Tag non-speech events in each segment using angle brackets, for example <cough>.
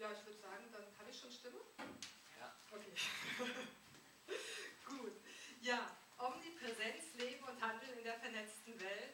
Ja, ich würde sagen, dann habe ich schon Stimme? Ja. Okay. <laughs> Gut. Ja, Omnipräsenz, Leben und Handeln in der vernetzten Welt.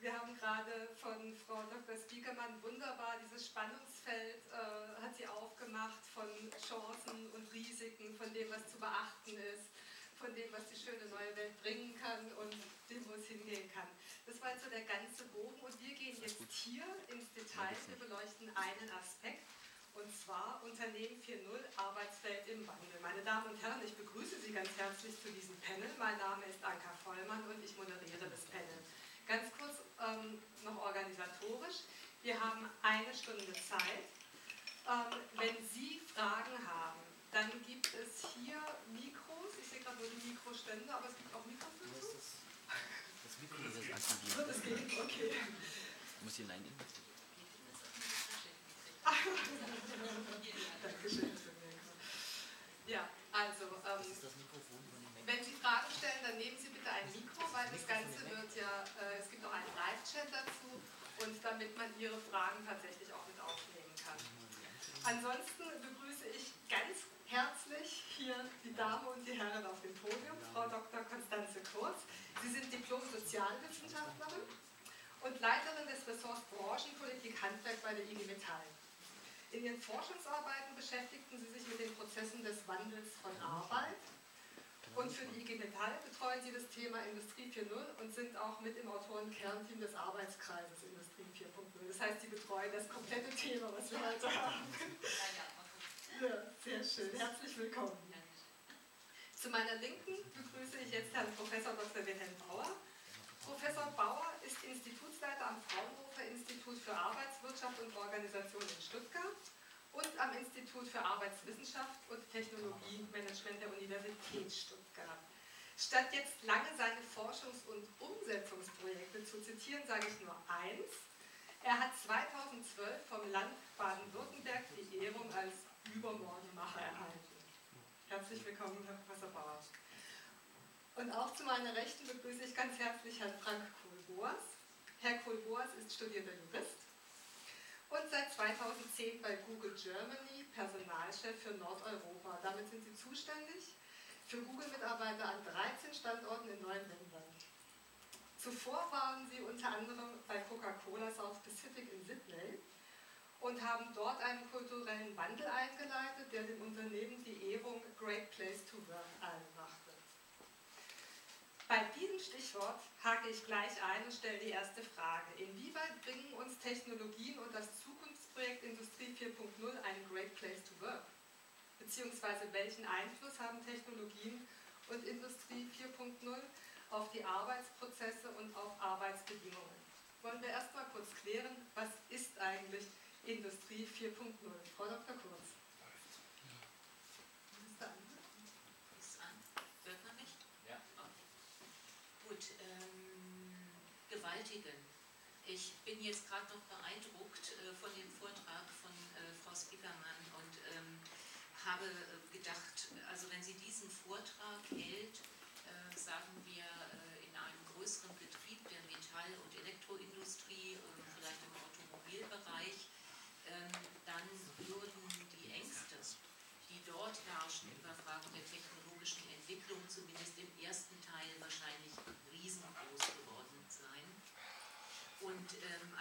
Wir haben gerade von Frau Dr. Spiekermann wunderbar dieses Spannungsfeld äh, hat sie aufgemacht von Chancen und Risiken, von dem, was zu beachten ist, von dem, was die schöne neue Welt bringen kann und dem, wo es hingehen kann. Das war jetzt so der ganze Bogen und wir gehen jetzt hier ins Detail. Wir beleuchten einen Aspekt und zwar Unternehmen 4.0 Arbeitswelt im Wandel. Meine Damen und Herren, ich begrüße Sie ganz herzlich zu diesem Panel. Mein Name ist Anka Vollmann und ich moderiere das Panel. Ganz kurz ähm, noch organisatorisch. Wir haben eine Stunde Zeit. Ähm, wenn Sie Fragen haben, dann gibt es hier Mikros. Ich sehe gerade nur die Mikrostände, aber es gibt auch Mikrofone. Das, das Mikro ist aktiviert. Das geht, okay. Ich muss hier hinein. Ja, also. Ähm, wenn Sie Fragen stellen, dann nehmen Sie bitte ein Mikro, weil das Ganze wird ja, äh, es gibt auch einen Live-Chat dazu und damit man Ihre Fragen tatsächlich auch mit aufnehmen kann. Ansonsten begrüße ich ganz herzlich hier die Damen und die Herren auf dem Podium, Frau Dr. Konstanze Kurz. Sie sind Diplom-Sozialwissenschaftlerin und Leiterin des Ressorts Branchenpolitik Handwerk bei der IG Metall. In Ihren Forschungsarbeiten beschäftigten Sie sich mit den Prozessen des Wandels von Arbeit, und für die IG Metall betreuen Sie das Thema Industrie 4.0 und sind auch mit im Autorenkernteam des Arbeitskreises Industrie 4.0. Das heißt, Sie betreuen das komplette Thema, was wir heute haben. Ja, sehr schön. Herzlich willkommen. Zu meiner Linken begrüße ich jetzt Herrn Professor Dr. Wilhelm Bauer. Professor Bauer ist Institutsleiter am Fraunhofer Institut für Arbeitswirtschaft und Organisation in Stuttgart und am Institut für Arbeitswissenschaft und Technologiemanagement der Universität Stuttgart. Statt jetzt lange seine Forschungs- und Umsetzungsprojekte zu zitieren, sage ich nur eins. Er hat 2012 vom Land Baden-Württemberg die Ehrung als Übermorgenmacher erhalten. Herzlich willkommen, Herr Professor Bauer. Und auch zu meiner Rechten begrüße ich ganz herzlich Herrn Frank Kohl-Boas. Herr Kohl-Boas ist studierter Jurist und seit 2010 bei Google Germany Personalchef für Nordeuropa. Damit sind Sie zuständig für Google-Mitarbeiter an 13 Standorten in neun Ländern. Zuvor waren Sie unter anderem bei Coca-Cola South Pacific in Sydney und haben dort einen kulturellen Wandel eingeleitet, der dem Unternehmen die Ehrung Great Place to Work einbrachte. Bei diesem Stichwort hake ich gleich ein und stelle die erste Frage. Inwieweit bringen uns Technologien und das Zukunftsprojekt Industrie 4.0 einen Great Place to Work? Beziehungsweise welchen Einfluss haben Technologien und Industrie 4.0 auf die Arbeitsprozesse und auf Arbeitsbedingungen? Wollen wir erstmal kurz klären, was ist eigentlich Industrie 4.0? Frau Dr. Kurz. bewältigen. Ich bin jetzt gerade noch beeindruckt äh, von dem Vortrag von äh, Frau Spiekermann und ähm, habe äh, gedacht, also wenn sie diesen Vortrag hält, äh, sagen wir äh, in einem größeren Betrieb der Metall- und Elektroindustrie, vielleicht im Automobilbereich, ähm, dann würden die Ängste, die dort herrschen über Fragen der technologischen Entwicklung, zumindest im ersten Teil wahrscheinlich riesengroß geworden sein. Und ähm,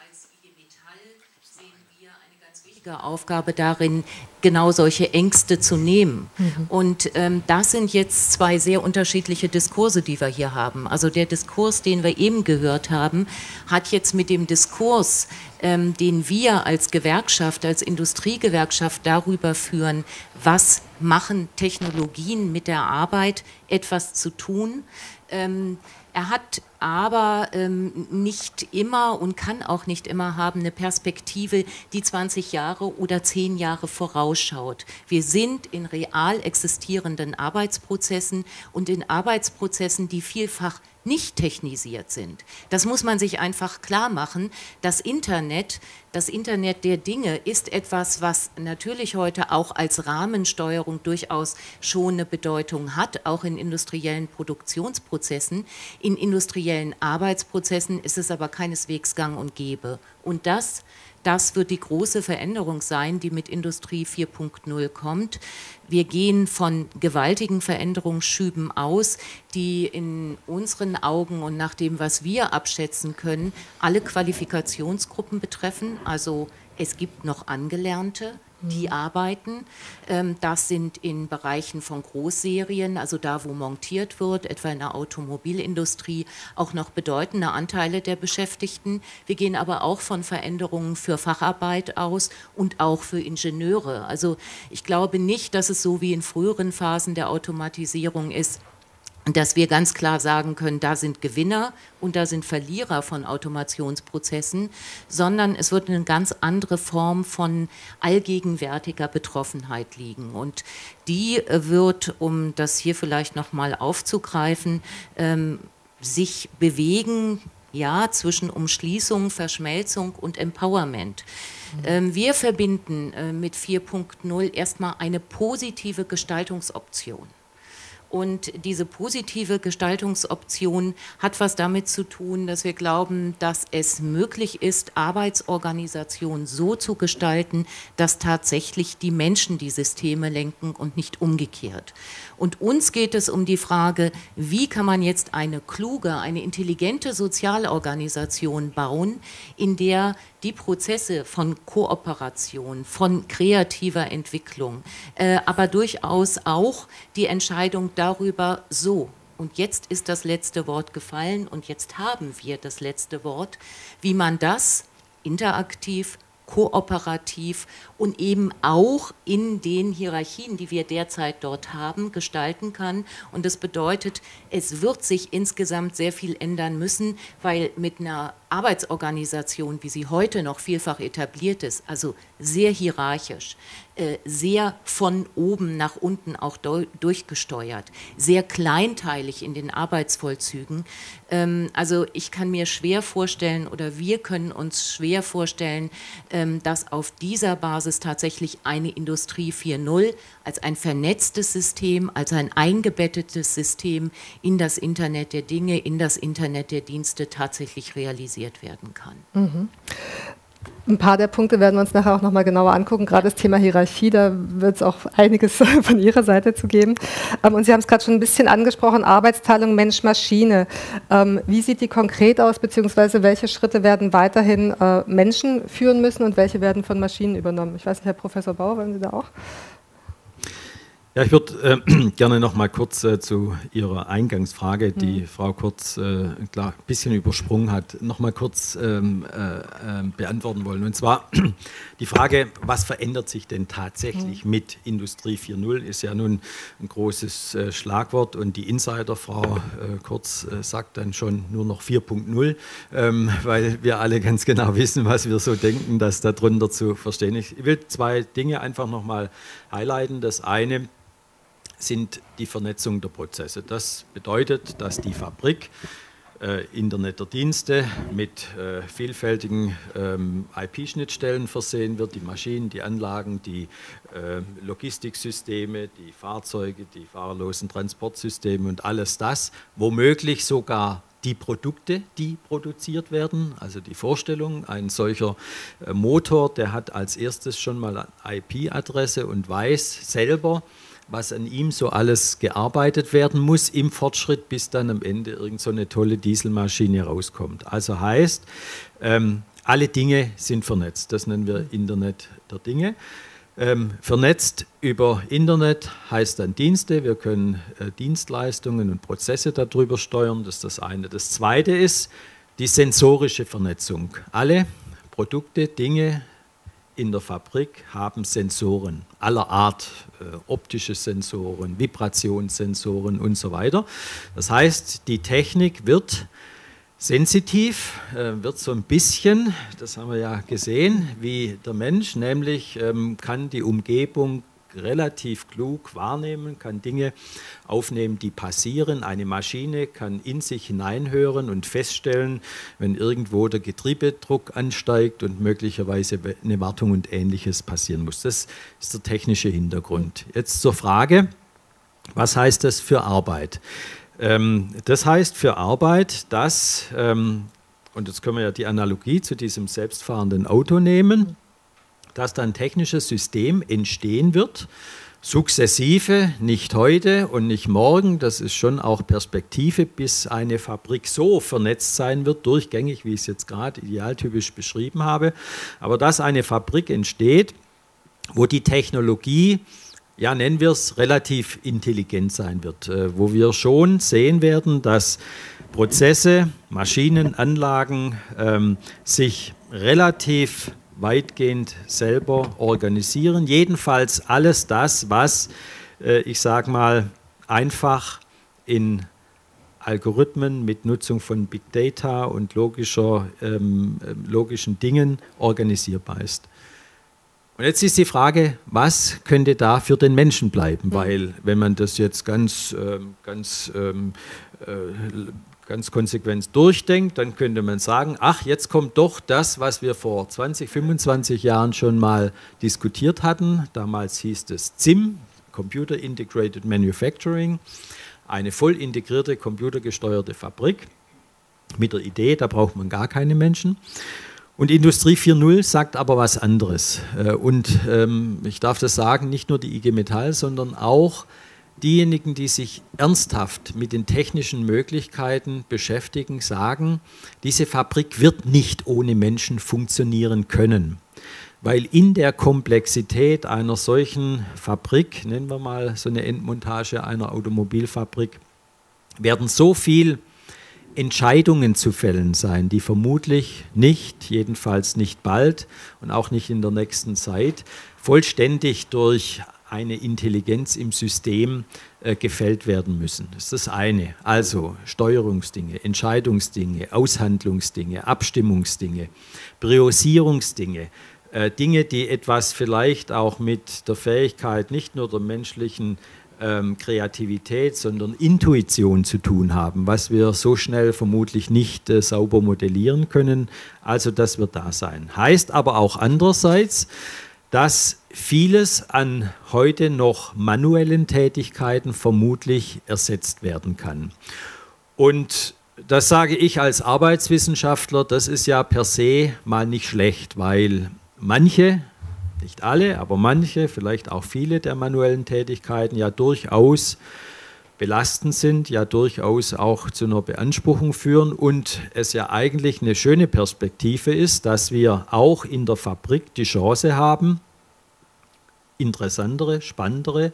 als IG Metall sehen wir eine ganz wichtige Aufgabe darin, genau solche Ängste zu nehmen. Mhm. Und ähm, das sind jetzt zwei sehr unterschiedliche Diskurse, die wir hier haben. Also der Diskurs, den wir eben gehört haben, hat jetzt mit dem Diskurs, ähm, den wir als Gewerkschaft, als Industriegewerkschaft darüber führen, was machen Technologien mit der Arbeit, etwas zu tun. Ähm, er hat aber ähm, nicht immer und kann auch nicht immer haben eine Perspektive, die 20 Jahre oder 10 Jahre vorausschaut. Wir sind in real existierenden Arbeitsprozessen und in Arbeitsprozessen, die vielfach nicht technisiert sind. Das muss man sich einfach klar machen. Das Internet, das Internet der Dinge ist etwas, was natürlich heute auch als Rahmensteuerung durchaus schon eine Bedeutung hat, auch in industriellen Produktionsprozessen. In industriellen Arbeitsprozessen ist es aber keineswegs gang und gäbe. Und das Das wird die große Veränderung sein, die mit Industrie 4.0 kommt. Wir gehen von gewaltigen Veränderungsschüben aus, die in unseren Augen und nach dem, was wir abschätzen können, alle Qualifikationsgruppen betreffen. Also es gibt noch Angelernte, die mhm. arbeiten. Ähm, das sind in Bereichen von Großserien, also da, wo montiert wird, etwa in der Automobilindustrie, auch noch bedeutende Anteile der Beschäftigten. Wir gehen aber auch von Veränderungen für Facharbeit aus und auch für Ingenieure. Also ich glaube nicht, dass es so wie in früheren Phasen der Automatisierung ist, dass wir ganz klar sagen können, da sind Gewinner und da sind Verlierer von Automationsprozessen, sondern es wird eine ganz andere Form von allgegenwärtiger Betroffenheit liegen. Und die äh, wird, um das hier vielleicht nochmal aufzugreifen, ähm, sich bewegen, ja, zwischen Umschließung, Verschmelzung und Empowerment. Mhm. Ähm, wir verbinden äh, mit 4.0 erstmal eine positive Gestaltungsoption. Und diese positive Gestaltungsoption hat was damit zu tun, dass wir glauben, dass es möglich ist, Arbeitsorganisation so zu gestalten, dass tatsächlich die Menschen die Systeme lenken und nicht umgekehrt. Und uns geht es um die Frage, wie kann man jetzt eine kluge, eine intelligente Sozialorganisation bauen, in der die Prozesse von Kooperation, von kreativer Entwicklung, äh, aber durchaus auch die Entscheidung darüber, so, und jetzt ist das letzte Wort gefallen und jetzt haben wir das letzte Wort, wie man das interaktiv, kooperativ und eben auch in den Hierarchien, die wir derzeit dort haben, gestalten kann. Und das bedeutet, es wird sich insgesamt sehr viel ändern müssen, weil mit einer Arbeitsorganisation, wie sie heute noch vielfach etabliert ist, also sehr hierarchisch, äh, sehr von oben nach unten auch durchgesteuert, sehr kleinteilig in den Arbeitsvollzügen. Ähm, also ich kann mir schwer vorstellen oder wir können uns schwer vorstellen, ähm, dass auf dieser Basis tatsächlich eine Industrie 4.0 als ein vernetztes System, als ein eingebettetes System in das Internet der Dinge, in das Internet der Dienste tatsächlich realisiert werden kann. Mhm. Ein paar der Punkte werden wir uns nachher auch nochmal genauer angucken. Gerade das Thema Hierarchie, da wird es auch einiges <laughs> von Ihrer Seite zu geben. Ähm, und Sie haben es gerade schon ein bisschen angesprochen, Arbeitsteilung Mensch-Maschine. Ähm, wie sieht die konkret aus, beziehungsweise welche Schritte werden weiterhin äh, Menschen führen müssen und welche werden von Maschinen übernommen? Ich weiß nicht, Herr Professor Bauer, wollen Sie da auch? Ja, ich würde äh, <clears throat> gerne noch mal kurz äh, zu Ihrer Eingangsfrage, die mhm. Frau Kurz äh, klar ein bisschen übersprungen hat, noch mal kurz ähm, äh, ähm, beantworten wollen. Und zwar <clears throat> die Frage, was verändert sich denn tatsächlich mhm. mit Industrie 4.0, ist ja nun ein großes äh, Schlagwort und die Insider-Frau äh, Kurz sagt dann schon nur noch 4.0, ähm, weil wir alle ganz genau wissen, was wir so denken, dass darunter zu verstehen ist. Ich will zwei Dinge einfach noch mal highlighten. Das eine sind die Vernetzung der Prozesse. Das bedeutet, dass die Fabrik äh, Internet der Dienste mit äh, vielfältigen ähm, IP-Schnittstellen versehen wird, die Maschinen, die Anlagen, die äh, Logistiksysteme, die Fahrzeuge, die fahrerlosen Transportsysteme und alles das, womöglich sogar die Produkte, die produziert werden, also die Vorstellung, ein solcher äh, Motor, der hat als erstes schon mal IP-Adresse und weiß selber, was an ihm so alles gearbeitet werden muss im Fortschritt, bis dann am Ende irgend so tolle Dieselmaschine rauskommt. Also heißt, ähm, alle Dinge sind vernetzt. Das nennen wir Internet der Dinge. Ähm, vernetzt über Internet heißt dann Dienste. Wir können äh, Dienstleistungen und Prozesse darüber steuern. Das ist das eine. Das zweite ist die sensorische Vernetzung. Alle Produkte, Dinge, in der Fabrik haben Sensoren aller Art, äh, optische Sensoren, Vibrationssensoren und so weiter. Das heißt, die Technik wird sensitiv, äh, wird so ein bisschen, das haben wir ja gesehen, wie der Mensch, nämlich ähm, kann die Umgebung relativ klug wahrnehmen, kann Dinge aufnehmen, die passieren. Eine Maschine kann in sich hineinhören und feststellen, wenn irgendwo der Getriebedruck ansteigt und möglicherweise eine Wartung und ähnliches passieren muss. Das ist der technische Hintergrund. Jetzt zur Frage, was heißt das für Arbeit? Ähm, das heißt für Arbeit, dass ähm, und jetzt können wir ja die Analogie zu diesem selbstfahrenden Auto nehmen, dass dann technisches System entstehen wird, sukzessive, nicht heute und nicht morgen, das ist schon auch Perspektive, bis eine Fabrik so vernetzt sein wird, durchgängig, wie ich es jetzt gerade idealtypisch beschrieben habe, aber dass eine Fabrik entsteht, wo die Technologie, ja nennen wir es, relativ intelligent sein wird, äh, wo wir schon sehen werden, dass Prozesse, Maschinen, Anlagen ähm, sich relativ weitgehend selber organisieren. Jedenfalls alles das, was, äh, ich sage mal, einfach in Algorithmen mit Nutzung von Big Data und logischer, ähm, logischen Dingen organisierbar ist. Und jetzt ist die Frage, was könnte da für den Menschen bleiben? Mhm. Weil wenn man das jetzt ganz, ähm, ganz ähm, äh, ganz konsequent durchdenkt, dann könnte man sagen, ach, jetzt kommt doch das, was wir vor 20, 25 Jahren schon mal diskutiert hatten. Damals hieß es CIM, Computer Integrated Manufacturing, eine voll integrierte, computergesteuerte Fabrik mit der Idee, da braucht man gar keine Menschen. Und Industrie 4.0 sagt aber was anderes. Äh, und ähm, ich darf das sagen, nicht nur die IG Metall, sondern auch diejenigen, die sich ernsthaft mit den technischen Möglichkeiten beschäftigen, sagen, diese Fabrik wird nicht ohne Menschen funktionieren können. Weil in der Komplexität einer solchen Fabrik, nennen wir mal so eine Endmontage einer Automobilfabrik, werden so viele Entscheidungen zu fällen sein, die vermutlich nicht, jedenfalls nicht bald und auch nicht in der nächsten Zeit, vollständig durch eine Intelligenz im System äh, gefällt werden müssen. Das ist das eine. Also Steuerungsdinge, Entscheidungsdinge, Aushandlungsdinge, Abstimmungsdinge, Priorisierungsdinge, äh, Dinge, die etwas vielleicht auch mit der Fähigkeit nicht nur der menschlichen ähm, Kreativität, sondern Intuition zu tun haben, was wir so schnell vermutlich nicht äh, sauber modellieren können. Also das wird da sein. Heißt aber auch andererseits, dass vieles an heute noch manuellen Tätigkeiten vermutlich ersetzt werden kann. Und das sage ich als Arbeitswissenschaftler, das ist ja per se mal nicht schlecht, weil manche, nicht alle, aber manche, vielleicht auch viele der manuellen Tätigkeiten ja durchaus belastend sind, ja durchaus auch zu einer Beanspruchung führen und es ja eigentlich eine schöne Perspektive ist, dass wir auch in der Fabrik die Chance haben, interessantere, spannendere,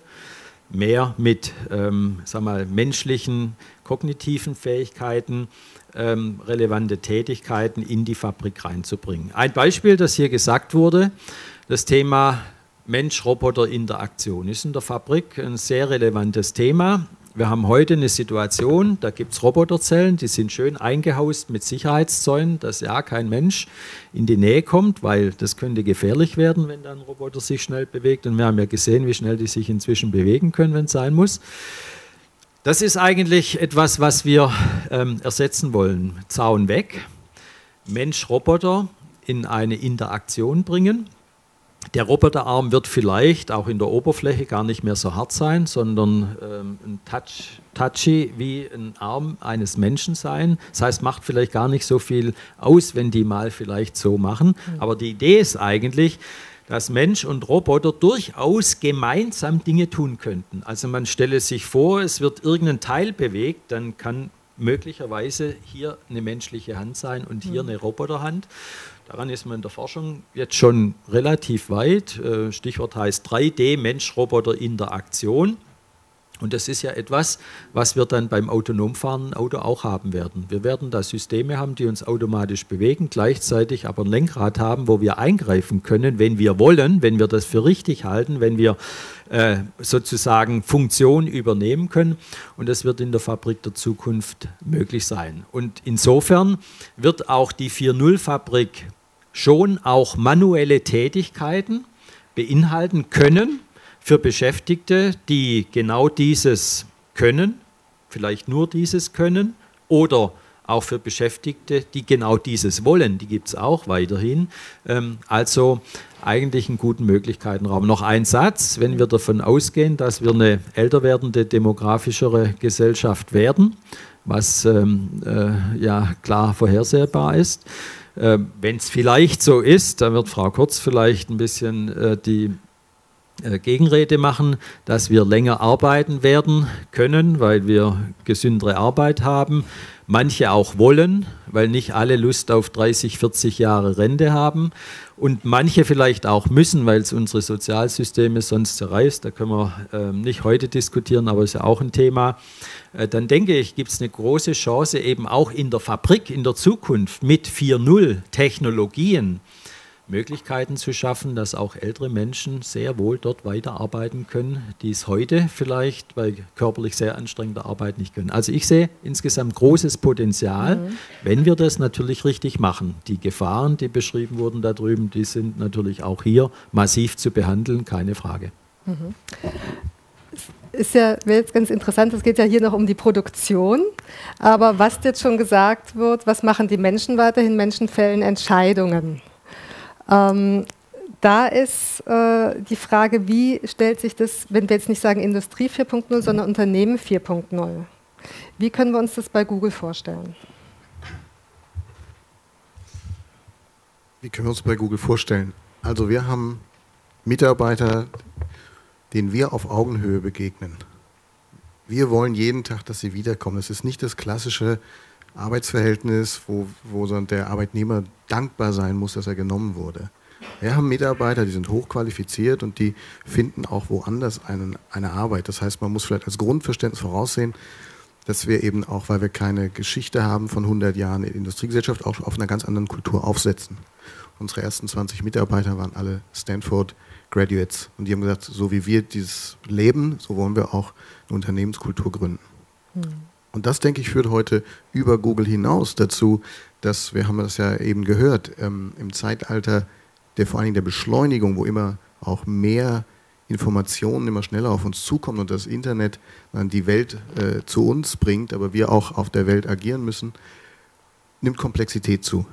mehr mit ähm, sag mal, menschlichen, kognitiven Fähigkeiten ähm, relevante Tätigkeiten in die Fabrik reinzubringen. Ein Beispiel, das hier gesagt wurde, das Thema Mensch-Roboter-Interaktion ist in der Fabrik ein sehr relevantes Thema. Wir haben heute eine Situation, da gibt es Roboterzellen, die sind schön eingehaust mit Sicherheitszäunen, dass ja kein Mensch in die Nähe kommt, weil das könnte gefährlich werden, wenn dann ein Roboter sich schnell bewegt. Und wir haben ja gesehen, wie schnell die sich inzwischen bewegen können, wenn es sein muss. Das ist eigentlich etwas, was wir ähm, ersetzen wollen. Zaun weg, Mensch-Roboter in eine Interaktion bringen. Der Roboterarm wird vielleicht auch in der Oberfläche gar nicht mehr so hart sein, sondern ähm, ein Touch, touchy wie ein Arm eines Menschen sein. Das heißt, macht vielleicht gar nicht so viel aus, wenn die mal vielleicht so machen. Mhm. Aber die Idee ist eigentlich, dass Mensch und Roboter durchaus gemeinsam Dinge tun könnten. Also man stelle sich vor, es wird irgendein Teil bewegt, dann kann möglicherweise hier eine menschliche Hand sein und hier mhm. eine Roboterhand. Daran ist man in der Forschung jetzt schon relativ weit. Äh, Stichwort heißt 3D-Mensch-Roboter-Interaktion. Und das ist ja etwas, was wir dann beim autonom fahrenden Auto auch haben werden. Wir werden da Systeme haben, die uns automatisch bewegen, gleichzeitig aber ein Lenkrad haben, wo wir eingreifen können, wenn wir wollen, wenn wir das für richtig halten, wenn wir äh, sozusagen Funktion übernehmen können. Und das wird in der Fabrik der Zukunft möglich sein. Und insofern wird auch die 4.0-Fabrik schon auch manuelle Tätigkeiten beinhalten können für Beschäftigte, die genau dieses können, vielleicht nur dieses können, oder auch für Beschäftigte, die genau dieses wollen, die gibt es auch weiterhin. Ähm, also eigentlich einen guten Möglichkeitenraum. Noch ein Satz, wenn wir davon ausgehen, dass wir eine älter werdende, demografischere Gesellschaft werden, was ähm, äh, ja klar vorhersehbar ist. Äh, wenn es vielleicht so ist, dann wird Frau Kurz vielleicht ein bisschen äh, die Gegenrede machen, dass wir länger arbeiten werden können, weil wir gesündere Arbeit haben. Manche auch wollen, weil nicht alle Lust auf 30, 40 Jahre Rente haben. Und manche vielleicht auch müssen, weil es unsere Sozialsysteme sonst zerreißt. Da können wir äh, nicht heute diskutieren, aber ist ja auch ein Thema. Äh, dann denke ich, gibt es eine große Chance eben auch in der Fabrik in der Zukunft mit 4.0 Technologien Möglichkeiten zu schaffen, dass auch ältere Menschen sehr wohl dort weiterarbeiten können, die es heute vielleicht bei körperlich sehr anstrengender Arbeit nicht können. Also ich sehe insgesamt großes Potenzial, mhm. wenn wir das natürlich richtig machen. Die Gefahren, die beschrieben wurden da drüben, die sind natürlich auch hier massiv zu behandeln, keine Frage. Mhm ist ja jetzt ganz interessant, es geht ja hier noch um die Produktion, aber was jetzt schon gesagt wird, was machen die Menschen weiterhin? Menschen fällen Entscheidungen. Ähm, da ist äh, die Frage, wie stellt sich das, wenn wir jetzt nicht sagen Industrie 4.0, sondern Unternehmen 4.0? Wie können wir uns das bei Google vorstellen? Wie können wir uns bei Google vorstellen? Also wir haben Mitarbeiter, denen wir auf Augenhöhe begegnen. Wir wollen jeden Tag, dass sie wiederkommen. Es ist nicht das klassische Arbeitsverhältnis, wo, wo der Arbeitnehmer dankbar sein muss, dass er genommen wurde. Wir haben Mitarbeiter, die sind hochqualifiziert und die finden auch woanders einen, eine Arbeit. Das heißt, man muss vielleicht als Grundverständnis voraussehen, dass wir eben auch, weil wir keine Geschichte haben von 100 Jahren in der Industriegesellschaft, auch auf einer ganz anderen Kultur aufsetzen. Unsere ersten 20 Mitarbeiter waren alle Stanford Graduates und die haben gesagt, so wie wir dieses leben, so wollen wir auch eine Unternehmenskultur gründen. Hm. Und das, denke ich, führt heute über Google hinaus dazu, dass, wir haben das ja eben gehört, ähm, im Zeitalter der vor allen Dingen der Beschleunigung, wo immer auch mehr Informationen immer schneller auf uns zukommen und das Internet dann die Welt äh, zu uns bringt, aber wir auch auf der Welt agieren müssen, nimmt Komplexität zu.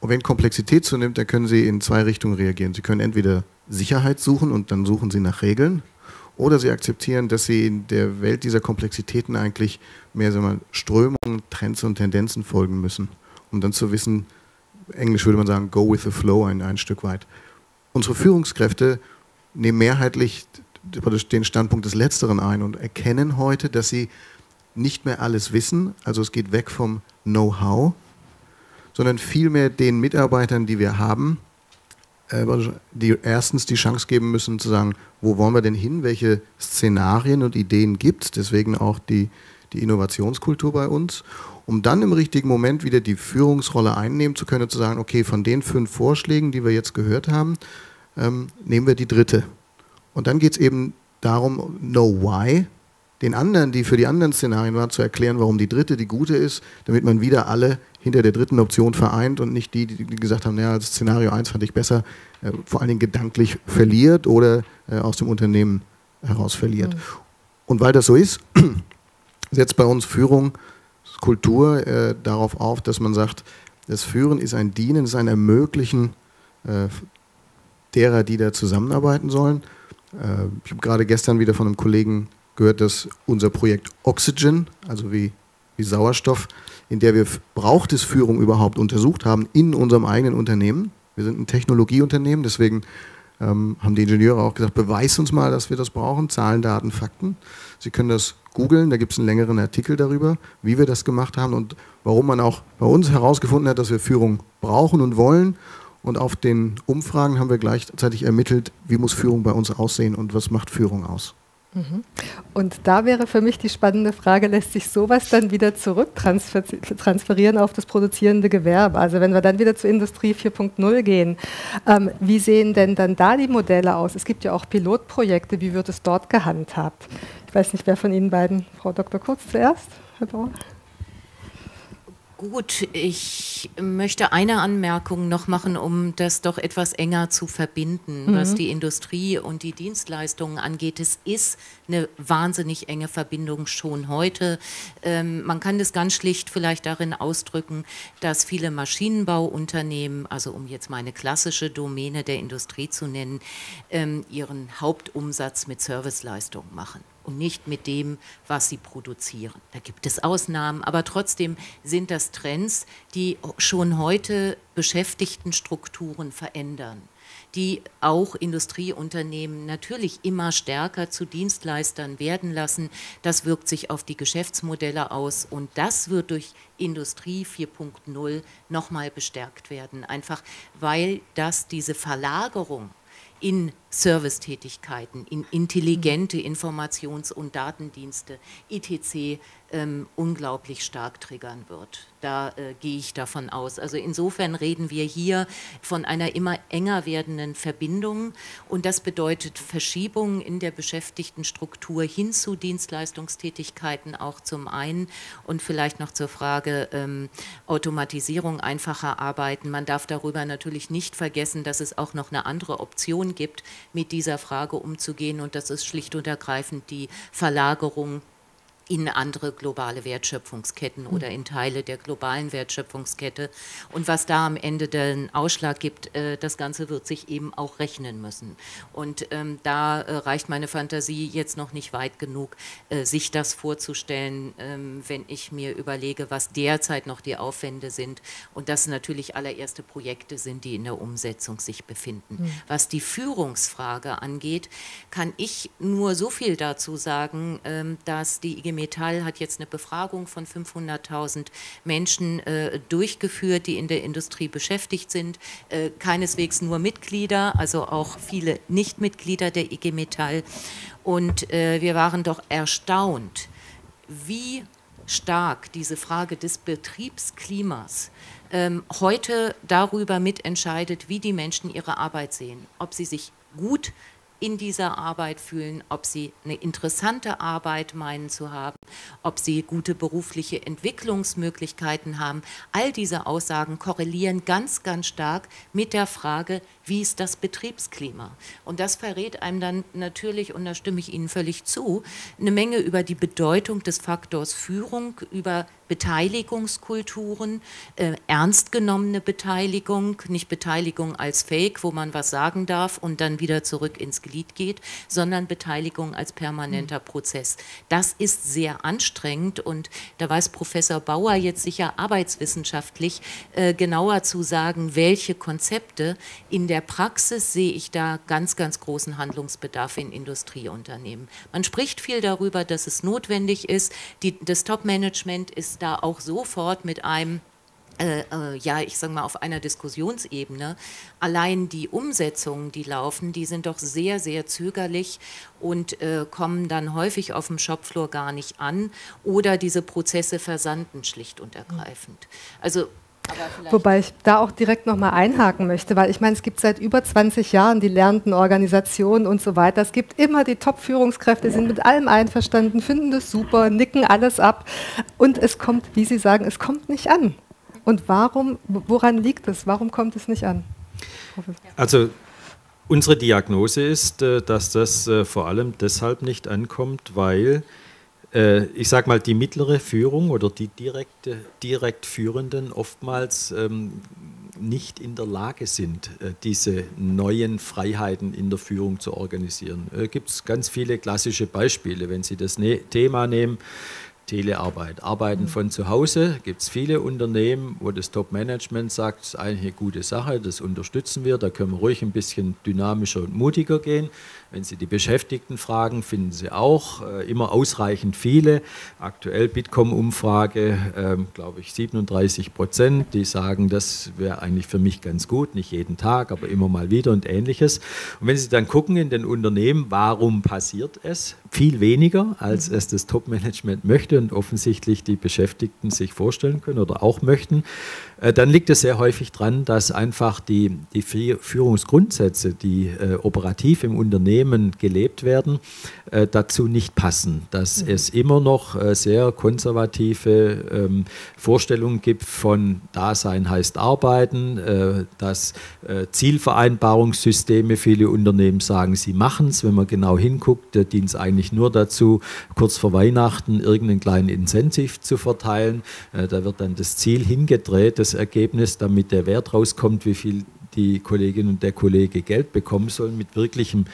Und wenn Komplexität zunimmt, dann können Sie in zwei Richtungen reagieren. Sie können entweder Sicherheit suchen und dann suchen Sie nach Regeln oder sie akzeptieren, dass sie in der Welt dieser Komplexitäten eigentlich mehr sagen wir, Strömungen, Trends und Tendenzen folgen müssen, um dann zu wissen, Englisch würde man sagen, go with the flow ein, ein Stück weit. Unsere Führungskräfte nehmen mehrheitlich den Standpunkt des Letzteren ein und erkennen heute, dass sie nicht mehr alles wissen, also es geht weg vom Know-how, sondern vielmehr den Mitarbeitern, die wir haben, die erstens die Chance geben müssen zu sagen, wo wollen wir denn hin, welche Szenarien und Ideen gibt es, deswegen auch die, die Innovationskultur bei uns, um dann im richtigen Moment wieder die Führungsrolle einnehmen zu können und zu sagen, okay, von den fünf Vorschlägen, die wir jetzt gehört haben, ähm, nehmen wir die dritte. Und dann geht es eben darum, know why, den anderen, die für die anderen Szenarien waren, zu erklären, warum die dritte die gute ist, damit man wieder alle hinter der dritten Option vereint und nicht die, die gesagt haben, naja, Szenario 1 fand ich besser, äh, vor allen Dingen gedanklich verliert oder äh, aus dem Unternehmen heraus verliert. Mhm. Und weil das so ist, <clears throat> setzt bei uns Führung, Kultur äh, darauf auf, dass man sagt, das Führen ist ein Dienen, ist ein Ermöglichen äh, derer, die da zusammenarbeiten sollen. Äh, ich habe gerade gestern wieder von einem Kollegen gehört, dass unser Projekt Oxygen, also wie, wie Sauerstoff, in der wir braucht es Führung überhaupt untersucht haben in unserem eigenen Unternehmen. Wir sind ein Technologieunternehmen, deswegen ähm, haben die Ingenieure auch gesagt, beweis uns mal, dass wir das brauchen, Zahlen, Daten, Fakten. Sie können das googeln, da gibt es einen längeren Artikel darüber, wie wir das gemacht haben und warum man auch bei uns herausgefunden hat, dass wir Führung brauchen und wollen. Und auf den Umfragen haben wir gleichzeitig ermittelt, wie muss Führung bei uns aussehen und was macht Führung aus. Mhm. Und da wäre für mich die spannende Frage, lässt sich sowas dann wieder zurücktransferieren auf das produzierende Gewerbe? Also wenn wir dann wieder zur Industrie 4.0 gehen, ähm, wie sehen denn dann da die Modelle aus? Es gibt ja auch Pilotprojekte, wie wird es dort gehandhabt? Ich weiß nicht, wer von Ihnen beiden, Frau Dr. Kurz zuerst, Herr Bauer? Gut, ich möchte eine Anmerkung noch machen, um das doch etwas enger zu verbinden, mhm. was die Industrie und die Dienstleistungen angeht. Es ist eine wahnsinnig enge Verbindung schon heute. Ähm, man kann das ganz schlicht vielleicht darin ausdrücken, dass viele Maschinenbauunternehmen, also um jetzt meine klassische Domäne der Industrie zu nennen, ähm, ihren Hauptumsatz mit Serviceleistungen machen und nicht mit dem, was sie produzieren. Da gibt es Ausnahmen, aber trotzdem sind das Trends, die schon heute Beschäftigtenstrukturen verändern die auch Industrieunternehmen natürlich immer stärker zu Dienstleistern werden lassen. Das wirkt sich auf die Geschäftsmodelle aus und das wird durch Industrie 4.0 nochmal bestärkt werden, einfach weil das diese Verlagerung in Servicetätigkeiten, in intelligente Informations- und Datendienste, ITC, ähm, unglaublich stark triggern wird. Da äh, gehe ich davon aus. Also insofern reden wir hier von einer immer enger werdenden Verbindung und das bedeutet Verschiebungen in der Beschäftigtenstruktur hin zu Dienstleistungstätigkeiten auch zum einen und vielleicht noch zur Frage ähm, Automatisierung, einfacher Arbeiten. Man darf darüber natürlich nicht vergessen, dass es auch noch eine andere Option gibt, mit dieser Frage umzugehen und das ist schlicht und ergreifend die Verlagerung in andere globale Wertschöpfungsketten oder in Teile der globalen Wertschöpfungskette. Und was da am Ende den Ausschlag gibt, äh, das Ganze wird sich eben auch rechnen müssen. Und ähm, da äh, reicht meine Fantasie jetzt noch nicht weit genug, äh, sich das vorzustellen, ähm, wenn ich mir überlege, was derzeit noch die Aufwände sind und das natürlich allererste Projekte sind, die in der Umsetzung sich befinden. Mhm. Was die Führungsfrage angeht, kann ich nur so viel dazu sagen, ähm, dass die IG Metall hat jetzt eine Befragung von 500.000 Menschen äh, durchgeführt, die in der Industrie beschäftigt sind. Äh, keineswegs nur Mitglieder, also auch viele Nichtmitglieder der IG Metall. Und äh, wir waren doch erstaunt, wie stark diese Frage des Betriebsklimas ähm, heute darüber mitentscheidet, wie die Menschen ihre Arbeit sehen, ob sie sich gut in dieser Arbeit fühlen, ob sie eine interessante Arbeit meinen zu haben, ob sie gute berufliche Entwicklungsmöglichkeiten haben. All diese Aussagen korrelieren ganz, ganz stark mit der Frage, wie ist das Betriebsklima? Und das verrät einem dann natürlich, und da stimme ich Ihnen völlig zu, eine Menge über die Bedeutung des Faktors Führung, über Beteiligungskulturen, äh, ernst genommene Beteiligung, nicht Beteiligung als Fake, wo man was sagen darf und dann wieder zurück ins Glied geht, sondern Beteiligung als permanenter mhm. Prozess. Das ist sehr anstrengend und da weiß Professor Bauer jetzt sicher arbeitswissenschaftlich äh, genauer zu sagen, welche Konzepte in der Praxis sehe ich da ganz, ganz großen Handlungsbedarf in Industrieunternehmen. Man spricht viel darüber, dass es notwendig ist. Die, das Top-Management ist da auch sofort mit einem äh, äh, ja, ich sage mal, auf einer Diskussionsebene. Allein die Umsetzungen, die laufen, die sind doch sehr, sehr zögerlich und äh, kommen dann häufig auf dem Shopfloor gar nicht an oder diese Prozesse versanden schlicht und ergreifend. Also Wobei ich da auch direkt nochmal einhaken möchte, weil ich meine, es gibt seit über 20 Jahren die lernenden Organisationen und so weiter. Es gibt immer die Top-Führungskräfte, sind mit allem einverstanden, finden das super, nicken alles ab. Und es kommt, wie Sie sagen, es kommt nicht an. Und warum, woran liegt es? Warum kommt es nicht an? Also unsere Diagnose ist, äh, dass das äh, vor allem deshalb nicht ankommt, weil äh, ich sage mal, die mittlere Führung oder die direkte, direkt Führenden oftmals ähm, nicht in der Lage sind, äh, diese neuen Freiheiten in der Führung zu organisieren. Äh, Gibt es ganz viele klassische Beispiele, wenn Sie das ne Thema nehmen. Telearbeit. Arbeiten von zu Hause gibt es viele Unternehmen, wo das Top-Management sagt, das ist eigentlich eine gute Sache, das unterstützen wir, da können wir ruhig ein bisschen dynamischer und mutiger gehen. Wenn Sie die Beschäftigten fragen, finden Sie auch äh, immer ausreichend viele. Aktuell Bitkom-Umfrage, äh, glaube ich, 37 Prozent, die sagen, das wäre eigentlich für mich ganz gut, nicht jeden Tag, aber immer mal wieder und ähnliches. Und wenn Sie dann gucken in den Unternehmen, warum passiert es? Viel weniger, als es das Top-Management möchte und offensichtlich die Beschäftigten sich vorstellen können oder auch möchten, äh, dann liegt es sehr häufig daran, dass einfach die, die Führungsgrundsätze, die äh, operativ im Unternehmen gelebt werden, äh, dazu nicht passen. Dass mhm. es immer noch äh, sehr konservative ähm, Vorstellungen gibt von Dasein heißt Arbeiten, äh, dass äh, Zielvereinbarungssysteme, viele Unternehmen sagen, sie machen es. Wenn man genau hinguckt, dient es eigentlich nur dazu, kurz vor Weihnachten irgendeinen kleinen Incentive zu verteilen. da wird dann das Ziel hingedreht. Das Ergebnis, damit der Wert rauskommt, wie viel die Kollegin und der Kollege Geld bekommen sollen, mit wirklichem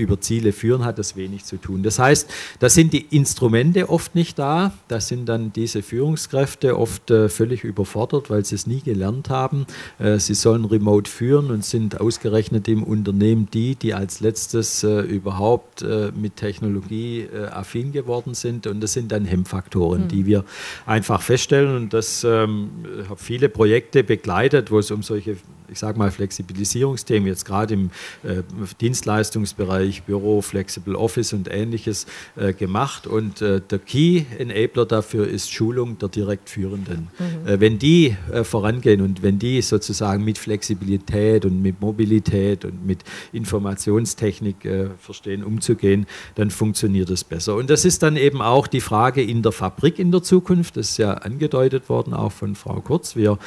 über Ziele führen, hat das wenig zu tun. Das heißt, da sind die Instrumente oft nicht da, da sind dann diese Führungskräfte oft äh, völlig überfordert, weil sie es nie gelernt haben. Äh, sie sollen remote führen und sind ausgerechnet im Unternehmen die, die als letztes äh, überhaupt äh, mit Technologie äh, affin geworden sind und das sind dann Hemmfaktoren, mhm. die wir einfach feststellen und das ähm, habe viele Projekte begleitet, wo es um solche ich sage mal, Flexibilisierungsthemen, jetzt gerade im äh, Dienstleistungsbereich, Büro, Flexible Office und ähnliches äh, gemacht. Und äh, der Key Enabler dafür ist Schulung der Direktführenden. Mhm. Äh, wenn die äh, vorangehen und wenn die sozusagen mit Flexibilität und mit Mobilität und mit Informationstechnik äh, verstehen, umzugehen, dann funktioniert es besser. Und das ist dann eben auch die Frage in der Fabrik in der Zukunft. Das ist ja angedeutet worden, auch von Frau Kurz. Wir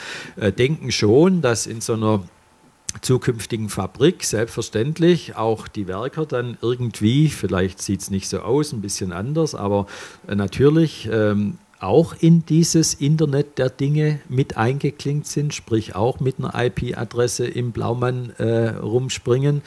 denken schon, dass in so einer zukünftigen Fabrik selbstverständlich auch die Werker dann irgendwie, vielleicht sieht es nicht so aus, ein bisschen anders, aber äh, natürlich ähm, auch in dieses Internet der Dinge mit eingeklinkt sind, sprich auch mit einer IP-Adresse im Blaumann äh, rumspringen.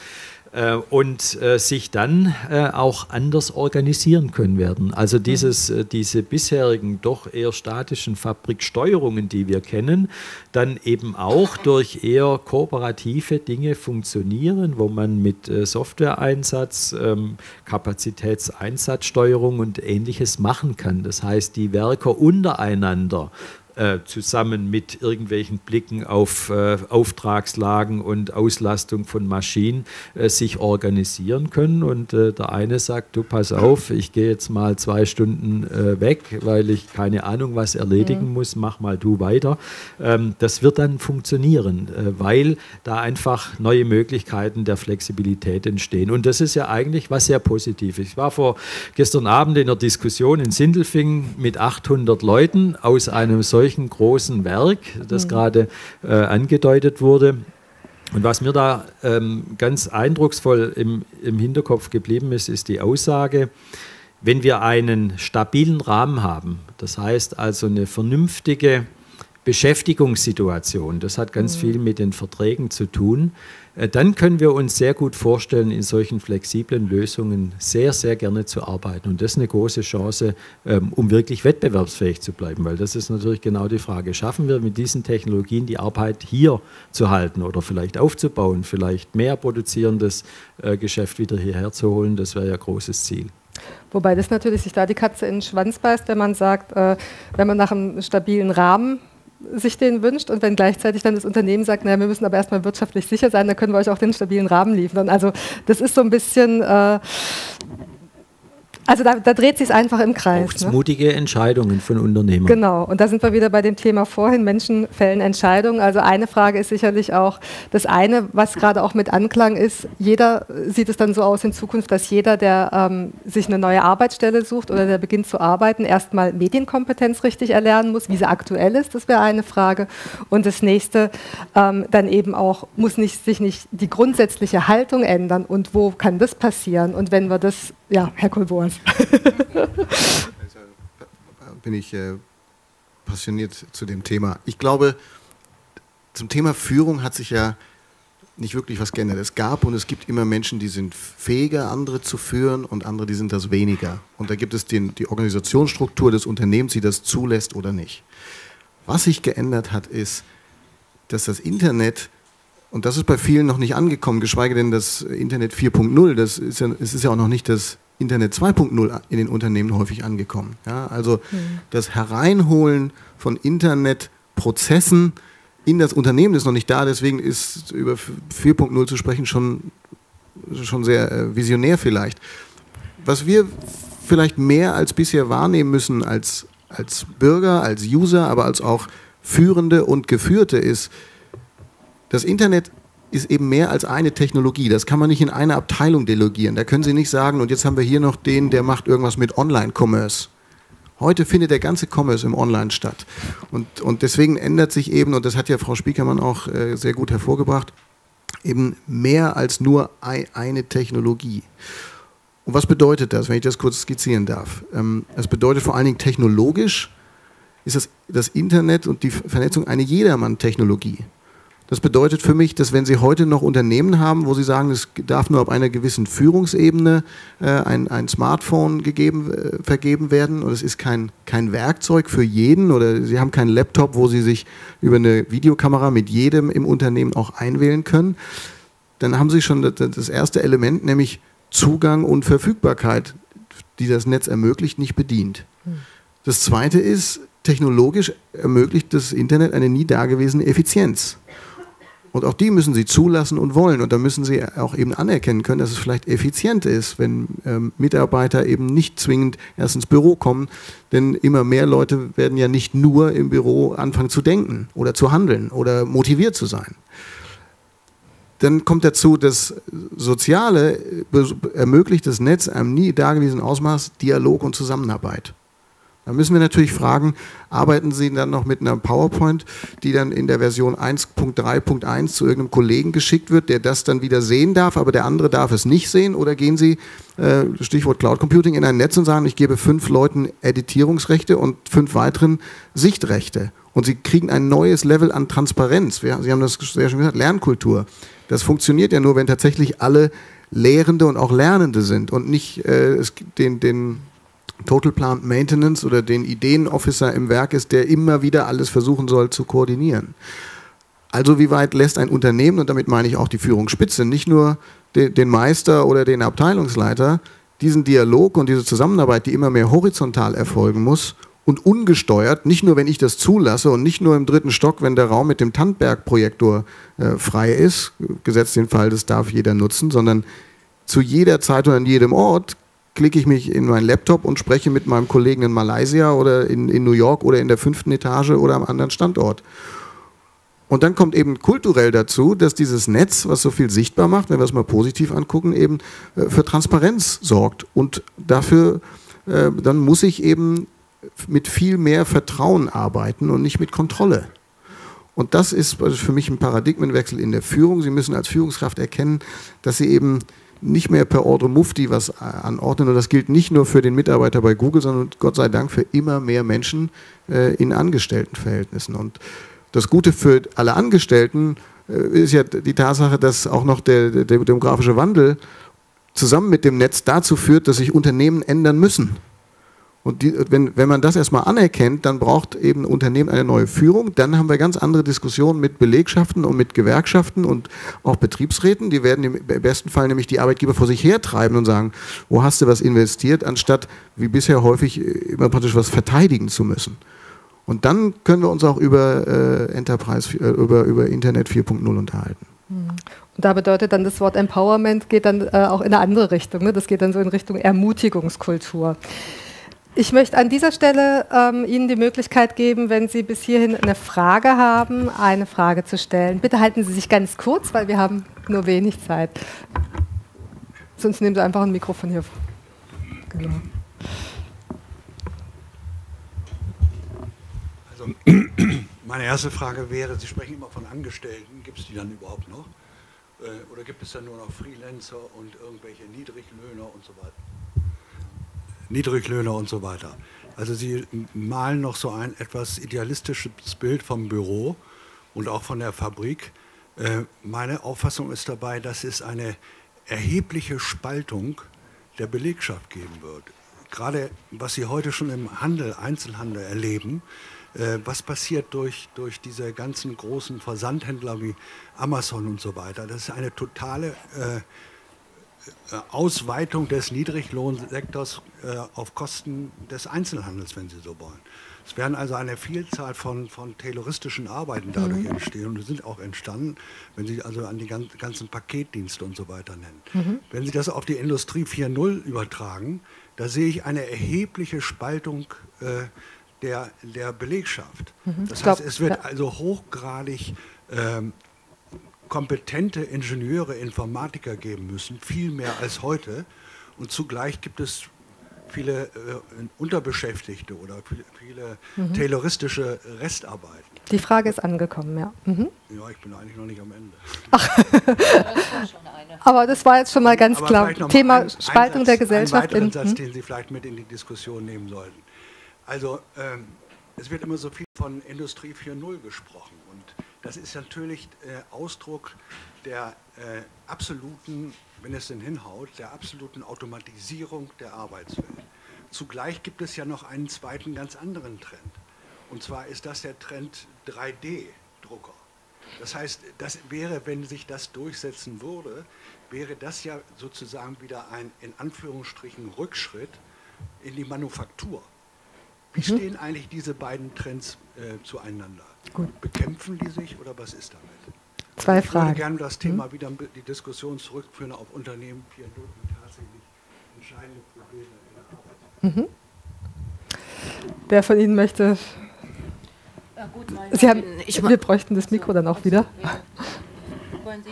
Äh, und äh, sich dann äh, auch anders organisieren können werden. Also dieses, mhm. diese bisherigen doch eher statischen Fabriksteuerungen, die wir kennen, dann eben auch <laughs> durch eher kooperative Dinge funktionieren, wo man mit Softwareeinsatz, ähm, Kapazitätseinsatzsteuerung und ähnliches machen kann. Das heißt, die Werker untereinander äh, zusammen mit irgendwelchen Blicken auf äh, Auftragslagen und Auslastung von Maschinen äh, sich organisieren können. Und äh, der eine sagt, du pass auf, ich gehe jetzt mal zwei Stunden äh, weg, weil ich keine Ahnung was erledigen mhm. muss, mach mal du weiter. Ähm, das wird dann funktionieren, weil da einfach neue Möglichkeiten der Flexibilität entstehen. Und das ist ja eigentlich was sehr Positives. Ich war vor gestern Abend in einer Diskussion in Sindelfingen mit 800 Leuten aus einem solchen solchen großen Werk, das mhm. gerade äh, angedeutet wurde. Und was mir da ähm, ganz eindrucksvoll im, im Hinterkopf geblieben ist, ist die Aussage, wenn wir einen stabilen Rahmen haben, das heißt also eine vernünftige Beschäftigungssituation, das hat ganz mhm. viel mit den Verträgen zu tun, äh, dann können wir uns sehr gut vorstellen, in solchen flexiblen Lösungen sehr, sehr gerne zu arbeiten. Und das ist eine große Chance, ähm, um wirklich wettbewerbsfähig zu bleiben, weil das ist natürlich genau die Frage. Schaffen wir mit diesen Technologien die Arbeit hier zu halten oder vielleicht aufzubauen, vielleicht mehr produzierendes äh, Geschäft wieder hierher zu holen? Das wäre ja großes Ziel. Wobei das natürlich sich da die Katze in den Schwanz beißt, wenn man sagt, äh, wenn man nach einem stabilen Rahmen sich den wünscht und wenn gleichzeitig dann das Unternehmen sagt, naja, wir müssen aber erstmal wirtschaftlich sicher sein, dann können wir euch auch den stabilen Rahmen liefern. Also das ist so ein bisschen, äh, also da, da dreht sich es einfach im Kreis. Ne? mutige Entscheidungen von Unternehmen. Genau, und da sind wir wieder bei dem Thema vorhin, Menschen fällen Entscheidungen. Also eine Frage ist sicherlich auch, das eine, was gerade auch mit Anklang ist, jeder sieht es dann so aus in Zukunft, dass jeder, der ähm, sich eine neue Arbeitsstelle sucht oder der beginnt zu arbeiten, erstmal Medienkompetenz richtig erlernen muss, wie sie aktuell ist, das wäre eine Frage. Und das nächste, ähm, dann eben auch, muss nicht, sich nicht die grundsätzliche Haltung ändern und wo kann das passieren? Und wenn wir das, ja, Herr Also, bin ich äh, passioniert zu dem Thema. Ich glaube, zum Thema Führung hat sich ja nicht wirklich was geändert. Es gab und es gibt immer Menschen, die sind fähiger, andere zu führen und andere, die sind das weniger. Und da gibt es den, die Organisationsstruktur des Unternehmens, die das zulässt oder nicht. Was sich geändert hat, ist, dass das Internet, und das ist bei vielen noch nicht angekommen, geschweige denn das Internet 4.0, das ist ja, es ist ja auch noch nicht das Internet 2.0 in den Unternehmen häufig angekommen. Ja, also mhm. das Hereinholen von Internetprozessen in das Unternehmen ist noch nicht da, deswegen ist über 4.0 zu sprechen schon, schon sehr äh, visionär vielleicht. Was wir vielleicht mehr als bisher wahrnehmen müssen als, als Bürger, als User, aber als auch Führende und Geführte ist, das Internet ist eben mehr als eine Technologie. Das kann man nicht in eine Abteilung delegieren. Da können Sie nicht sagen, und jetzt haben wir hier noch den, der macht irgendwas mit Online-Commerce. Heute findet der ganze Commerce im Online statt. Und, und deswegen ändert sich eben, und das hat ja Frau Spiekermann auch äh, sehr gut hervorgebracht, eben mehr als nur ein, eine Technologie. Und was bedeutet das, wenn ich das kurz skizzieren darf? Ähm, es bedeutet vor allen Dingen technologisch, ist das, das Internet und die Vernetzung eine Jedermann-Technologie. Das bedeutet für mich, dass wenn Sie heute noch Unternehmen haben, wo Sie sagen, es darf nur ab einer gewissen Führungsebene äh, ein, ein Smartphone gegeben, äh, vergeben werden und es ist kein, kein Werkzeug für jeden oder Sie haben keinen Laptop, wo Sie sich über eine Videokamera mit jedem im Unternehmen auch einwählen können, dann haben Sie schon das, das erste Element, nämlich Zugang und Verfügbarkeit, die das Netz ermöglicht, nicht bedient. Hm. Das zweite ist, technologisch ermöglicht das Internet eine nie dagewesene Effizienz. Und auch die müssen sie zulassen und wollen. Und da müssen sie auch eben anerkennen können, dass es vielleicht effizient ist, wenn ähm, Mitarbeiter eben nicht zwingend erst ins Büro kommen. Denn immer mehr Leute werden ja nicht nur im Büro anfangen zu denken oder zu handeln oder motiviert zu sein. Dann kommt dazu, das Soziale ermöglicht das Netz einem nie dagewesenen Ausmaß Dialog und Zusammenarbeit. Da müssen wir natürlich fragen, arbeiten Sie dann noch mit einer PowerPoint, die dann in der Version 1.3.1 zu irgendeinem Kollegen geschickt wird, der das dann wieder sehen darf, aber der andere darf es nicht sehen? Oder gehen Sie, äh, Stichwort Cloud Computing, in ein Netz und sagen, ich gebe fünf Leuten Editierungsrechte und fünf weiteren Sichtrechte? Und Sie kriegen ein neues Level an Transparenz. Sie haben das sehr schon gesagt, Lernkultur. Das funktioniert ja nur, wenn tatsächlich alle Lehrende und auch Lernende sind und nicht äh, den, den Total Plant Maintenance oder den Ideenofficer im Werk ist, der immer wieder alles versuchen soll zu koordinieren. Also wie weit lässt ein Unternehmen, und damit meine ich auch die Führungsspitze, nicht nur de, den Meister oder den Abteilungsleiter, diesen Dialog und diese Zusammenarbeit, die immer mehr horizontal erfolgen muss und ungesteuert, nicht nur wenn ich das zulasse und nicht nur im dritten Stock, wenn der Raum mit dem Tandberg-Projektor äh, frei ist, gesetzt den Fall, das darf jeder nutzen, sondern zu jeder Zeit und an jedem Ort klicke ich mich in meinen Laptop und spreche mit meinem Kollegen in Malaysia oder in, in New York oder in der fünften Etage oder am anderen Standort. Und dann kommt eben kulturell dazu, dass dieses Netz, was so viel sichtbar macht, wenn wir es mal positiv angucken, eben äh, für Transparenz sorgt. Und dafür, äh, dann muss ich eben mit viel mehr Vertrauen arbeiten und nicht mit Kontrolle. Und das ist für mich ein Paradigmenwechsel in der Führung. Sie müssen als Führungskraft erkennen, dass Sie eben nicht mehr per Ordre Mufti was anordnen. Und das gilt nicht nur für den Mitarbeiter bei Google, sondern Gott sei Dank für immer mehr Menschen äh, in Angestelltenverhältnissen. Und das Gute für alle Angestellten äh, ist ja die Tatsache, dass auch noch der, der demografische Wandel zusammen mit dem Netz dazu führt, dass sich Unternehmen ändern müssen. Und die, wenn, wenn man das erstmal anerkennt, dann braucht eben ein Unternehmen eine neue Führung. Dann haben wir ganz andere Diskussionen mit Belegschaften und mit Gewerkschaften und auch Betriebsräten. Die werden im besten Fall nämlich die Arbeitgeber vor sich hertreiben und sagen, wo hast du was investiert, anstatt wie bisher häufig immer praktisch was verteidigen zu müssen. Und dann können wir uns auch über äh, Enterprise, äh, über, über Internet 4.0 unterhalten. Und da bedeutet dann das Wort Empowerment geht dann äh, auch in eine andere Richtung. Ne? Das geht dann so in Richtung Ermutigungskultur. Ich möchte an dieser Stelle ähm, Ihnen die Möglichkeit geben, wenn Sie bis hierhin eine Frage haben, eine Frage zu stellen. Bitte halten Sie sich ganz kurz, weil wir haben nur wenig Zeit. Sonst nehmen Sie einfach ein Mikrofon hier. Genau. Also, <clears throat> meine erste Frage wäre, Sie sprechen immer von Angestellten, gibt es die dann überhaupt noch? Äh, oder gibt es dann nur noch Freelancer und irgendwelche Niedriglöhner und so weiter? Niedriglöhner und so weiter. Also sie malen noch so ein etwas idealistisches Bild vom Büro und auch von der Fabrik. Äh, meine Auffassung ist dabei, dass es eine erhebliche Spaltung der Belegschaft geben wird. Gerade was Sie heute schon im Handel, Einzelhandel erleben, äh, was passiert durch, durch diese ganzen großen Versandhändler wie Amazon und so weiter. Das ist eine totale äh, Ausweitung des Niedriglohnsektors äh, auf Kosten des Einzelhandels, wenn Sie so wollen. Es werden also eine Vielzahl von, von tayloristischen Arbeiten dadurch mhm. entstehen und sind auch entstanden, wenn Sie also an die ganzen Paketdienste und so weiter nennen. Mhm. Wenn Sie das auf die Industrie 4.0 übertragen, Da sehe ich eine erhebliche Spaltung äh, der, der Belegschaft. Mhm. Das heißt, es wird also hochgradig ähm, kompetente Ingenieure, Informatiker geben müssen, viel mehr als heute. Und zugleich gibt es viele äh, Unterbeschäftigte oder viele, mhm. tayloristische Restarbeiten. Die Frage ist angekommen, ja. Mhm. Ja, ich bin eigentlich noch nicht am Ende. Ach. Aber das war jetzt schon mal ganz Aber klar. Thema ein, Spaltung ein Satz, der Gesellschaft. Ein Satz, hm? den Sie vielleicht mit in die Diskussion nehmen sollten. Also ähm, es wird immer so viel von Industrie 4.0 gesprochen das ist natürlich äh, Ausdruck der äh, absoluten, wenn es denn hinhaut, der absoluten Automatisierung der Arbeitswelt. Zugleich gibt es ja noch einen zweiten ganz anderen Trend. Und zwar ist das der Trend 3D-Drucker. Das heißt, das wäre, wenn sich das durchsetzen würde, wäre das ja sozusagen wieder ein in Anführungsstrichen Rückschritt in die Manufaktur. Wie mhm. stehen eigentlich diese beiden Trends äh, zueinander? Gut. Bekämpfen die sich oder was ist damit? Zwei also ich Fragen. Ich würde gerne das Thema mhm. wieder die Diskussion zurückführen auf Unternehmen 4.0, die tatsächlich entscheidende Probleme in der Arbeit. Mhm. Wer von Ihnen möchte ja, gut, Sie haben, ich, wir bräuchten das Mikro dann auch wieder. Wollen Sie?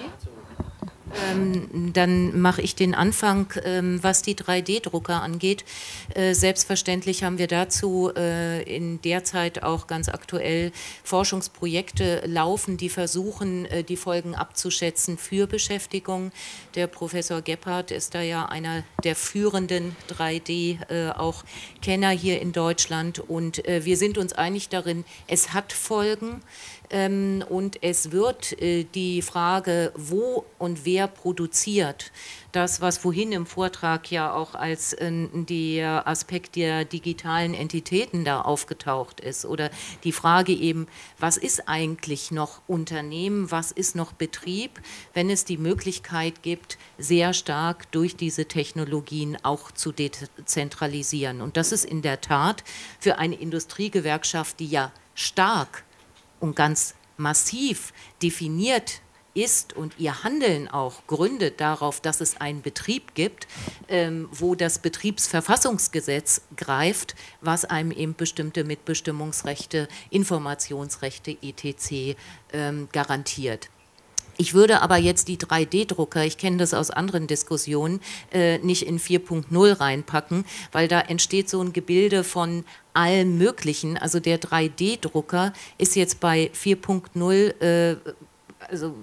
Ähm, dann mache ich den Anfang, ähm, was die 3D-Drucker angeht. Äh, selbstverständlich haben wir dazu äh, in der Zeit auch ganz aktuell Forschungsprojekte laufen, die versuchen, äh, die Folgen abzuschätzen für Beschäftigung. Der Professor Gebhardt ist da ja einer der führenden 3D äh, auch Kenner hier in Deutschland und äh, wir sind uns einig darin, es hat Folgen. Ähm, und es wird äh, die Frage, wo und wer produziert, das, was vorhin im Vortrag ja auch als äh, der Aspekt der digitalen Entitäten da aufgetaucht ist. Oder die Frage eben, was ist eigentlich noch Unternehmen, was ist noch Betrieb, wenn es die Möglichkeit gibt, sehr stark durch diese Technologien auch zu dezentralisieren. Und das ist in der Tat für eine Industriegewerkschaft, die ja stark und ganz massiv definiert ist und ihr Handeln auch gründet darauf, dass es einen Betrieb gibt, ähm, wo das Betriebsverfassungsgesetz greift, was einem eben bestimmte Mitbestimmungsrechte, Informationsrechte etc. Ähm, garantiert. Ich würde aber jetzt die 3D-Drucker, ich kenne das aus anderen Diskussionen, äh, nicht in 4.0 reinpacken, weil da entsteht so ein Gebilde von allem Möglichen. Also der 3D-Drucker ist jetzt bei 4.0, äh, also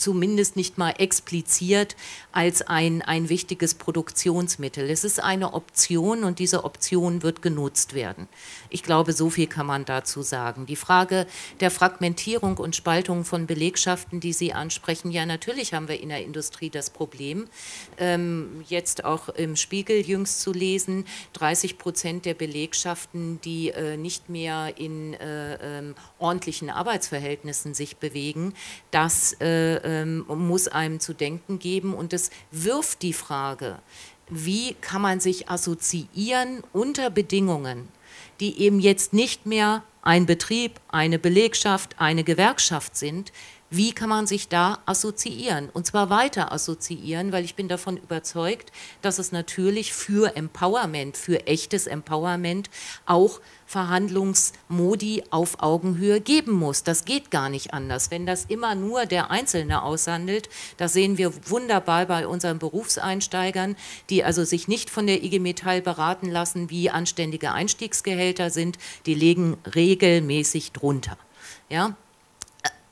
zumindest nicht mal expliziert als ein, ein wichtiges Produktionsmittel. Es ist eine Option und diese Option wird genutzt werden. Ich glaube, so viel kann man dazu sagen. Die Frage der Fragmentierung und Spaltung von Belegschaften, die Sie ansprechen, ja, natürlich haben wir in der Industrie das Problem. Ähm, jetzt auch im Spiegel jüngst zu lesen, 30 Prozent der Belegschaften, die äh, nicht mehr in äh, äh, ordentlichen Arbeitsverhältnissen sich bewegen, das äh, ähm, muss einem zu denken geben. Und es wirft die Frage, wie kann man sich assoziieren unter Bedingungen, die eben jetzt nicht mehr ein Betrieb, eine Belegschaft, eine Gewerkschaft sind, wie kann man sich da assoziieren und zwar weiter assoziieren, weil ich bin davon überzeugt, dass es natürlich für Empowerment, für echtes Empowerment auch Verhandlungsmodi auf Augenhöhe geben muss. Das geht gar nicht anders. Wenn das immer nur der Einzelne aushandelt, das sehen wir wunderbar bei unseren Berufseinsteigern, die also sich nicht von der IG Metall beraten lassen, wie anständige Einstiegsgehälter sind, die legen regelmäßig drunter. Ja,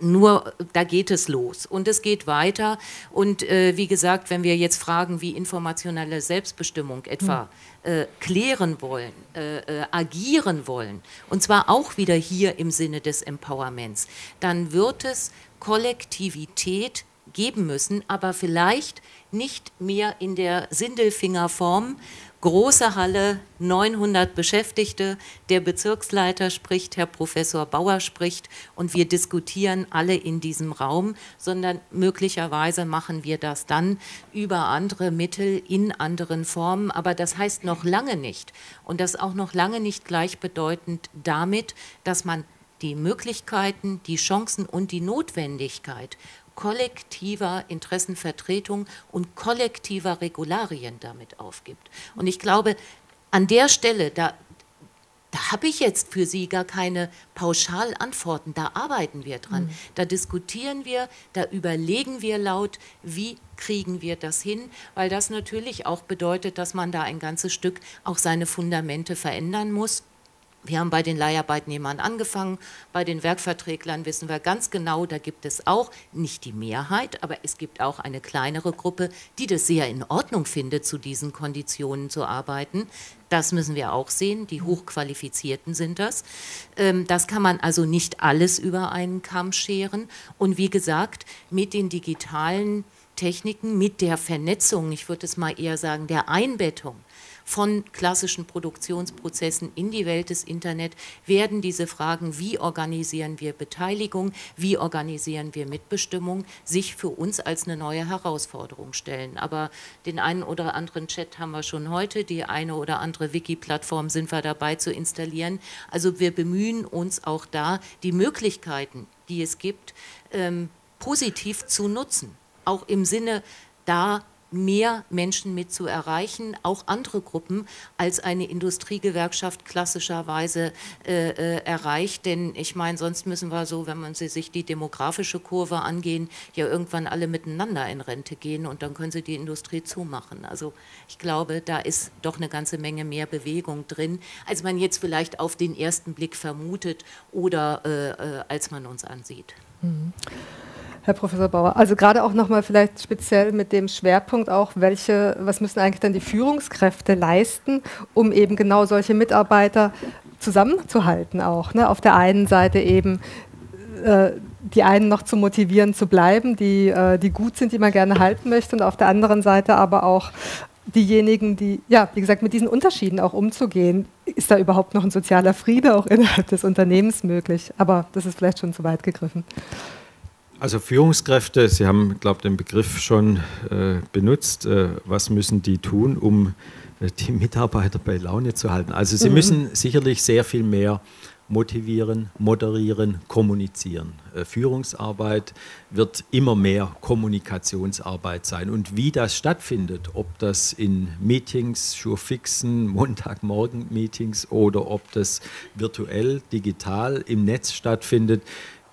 nur da geht es los und es geht weiter. Und äh, wie gesagt, wenn wir jetzt Fragen wie informationelle Selbstbestimmung etwa äh, klären wollen, äh, äh, agieren wollen, und zwar auch wieder hier im Sinne des Empowerments, dann wird es Kollektivität geben müssen, aber vielleicht nicht mehr in der Sindelfingerform, Große Halle, 900 Beschäftigte, der Bezirksleiter spricht, Herr Professor Bauer spricht. Und wir diskutieren alle in diesem Raum, sondern möglicherweise machen wir das dann über andere Mittel in anderen Formen. Aber das heißt noch lange nicht. Und das auch noch lange nicht gleichbedeutend damit, dass man die Möglichkeiten, die Chancen und die Notwendigkeit kollektiver Interessenvertretung und kollektiver Regularien damit aufgibt. Und ich glaube, an der Stelle, da, da habe ich jetzt für Sie gar keine Pauschalantworten. Da arbeiten wir dran. Mhm. Da diskutieren wir, da überlegen wir laut, wie kriegen wir das hin, weil das natürlich auch bedeutet, dass man da ein ganzes Stück auch seine Fundamente verändern muss. Wir haben bei den Leiharbeitnehmern angefangen, bei den Werkverträglern wissen wir ganz genau, da gibt es auch nicht die Mehrheit, aber es gibt auch eine kleinere Gruppe, die das sehr in Ordnung findet, zu diesen Konditionen zu arbeiten. Das müssen wir auch sehen, die Hochqualifizierten sind das. Ähm, das kann man also nicht alles über einen Kamm scheren. Und wie gesagt, mit den digitalen Techniken, mit der Vernetzung, ich würde es mal eher sagen, der Einbettung von klassischen Produktionsprozessen in die Welt des Internet werden diese Fragen, wie organisieren wir Beteiligung, wie organisieren wir Mitbestimmung, sich für uns als eine neue Herausforderung stellen. Aber den einen oder anderen Chat haben wir schon heute, die eine oder andere Wiki-Plattform sind wir dabei zu installieren. Also wir bemühen uns auch da, die Möglichkeiten, die es gibt, ähm, positiv zu nutzen. Auch im Sinne, da mehr Menschen mit zu erreichen, auch andere Gruppen, als eine Industriegewerkschaft klassischerweise äh, äh, erreicht. Denn ich meine, sonst müssen wir so, wenn man sich die demografische Kurve angehen, ja irgendwann alle miteinander in Rente gehen und dann können sie die Industrie zumachen. Also ich glaube, da ist doch eine ganze Menge mehr Bewegung drin, als man jetzt vielleicht auf den ersten Blick vermutet oder äh, äh als man uns ansieht. Mhm. Herr Professor Bauer. Also gerade auch nochmal vielleicht speziell mit dem Schwerpunkt auch, welche, was müssen eigentlich dann die Führungskräfte leisten, um eben genau solche Mitarbeiter zusammenzuhalten auch. Ne? Auf der einen Seite eben äh, die einen noch zu motivieren zu bleiben, die, äh, die gut sind, die man gerne halten möchte und auf der anderen Seite aber auch diejenigen, die, ja, wie gesagt, mit diesen Unterschieden auch umzugehen. Ist da überhaupt noch ein sozialer Friede auch innerhalb des Unternehmens möglich? Aber das ist vielleicht schon zu weit gegriffen. Also Führungskräfte, Sie haben, glaube ich, den Begriff schon äh, benutzt. Äh, was müssen die tun, um äh, die Mitarbeiter bei Laune zu halten? Also sie mhm. müssen sicherlich sehr viel mehr motivieren, moderieren, kommunizieren. Äh, Führungsarbeit wird immer mehr Kommunikationsarbeit sein. Und wie das stattfindet, ob das in Meetings, Schurfixen, <laughs> Montagmorgen-Meetings oder ob das virtuell, digital im Netz stattfindet,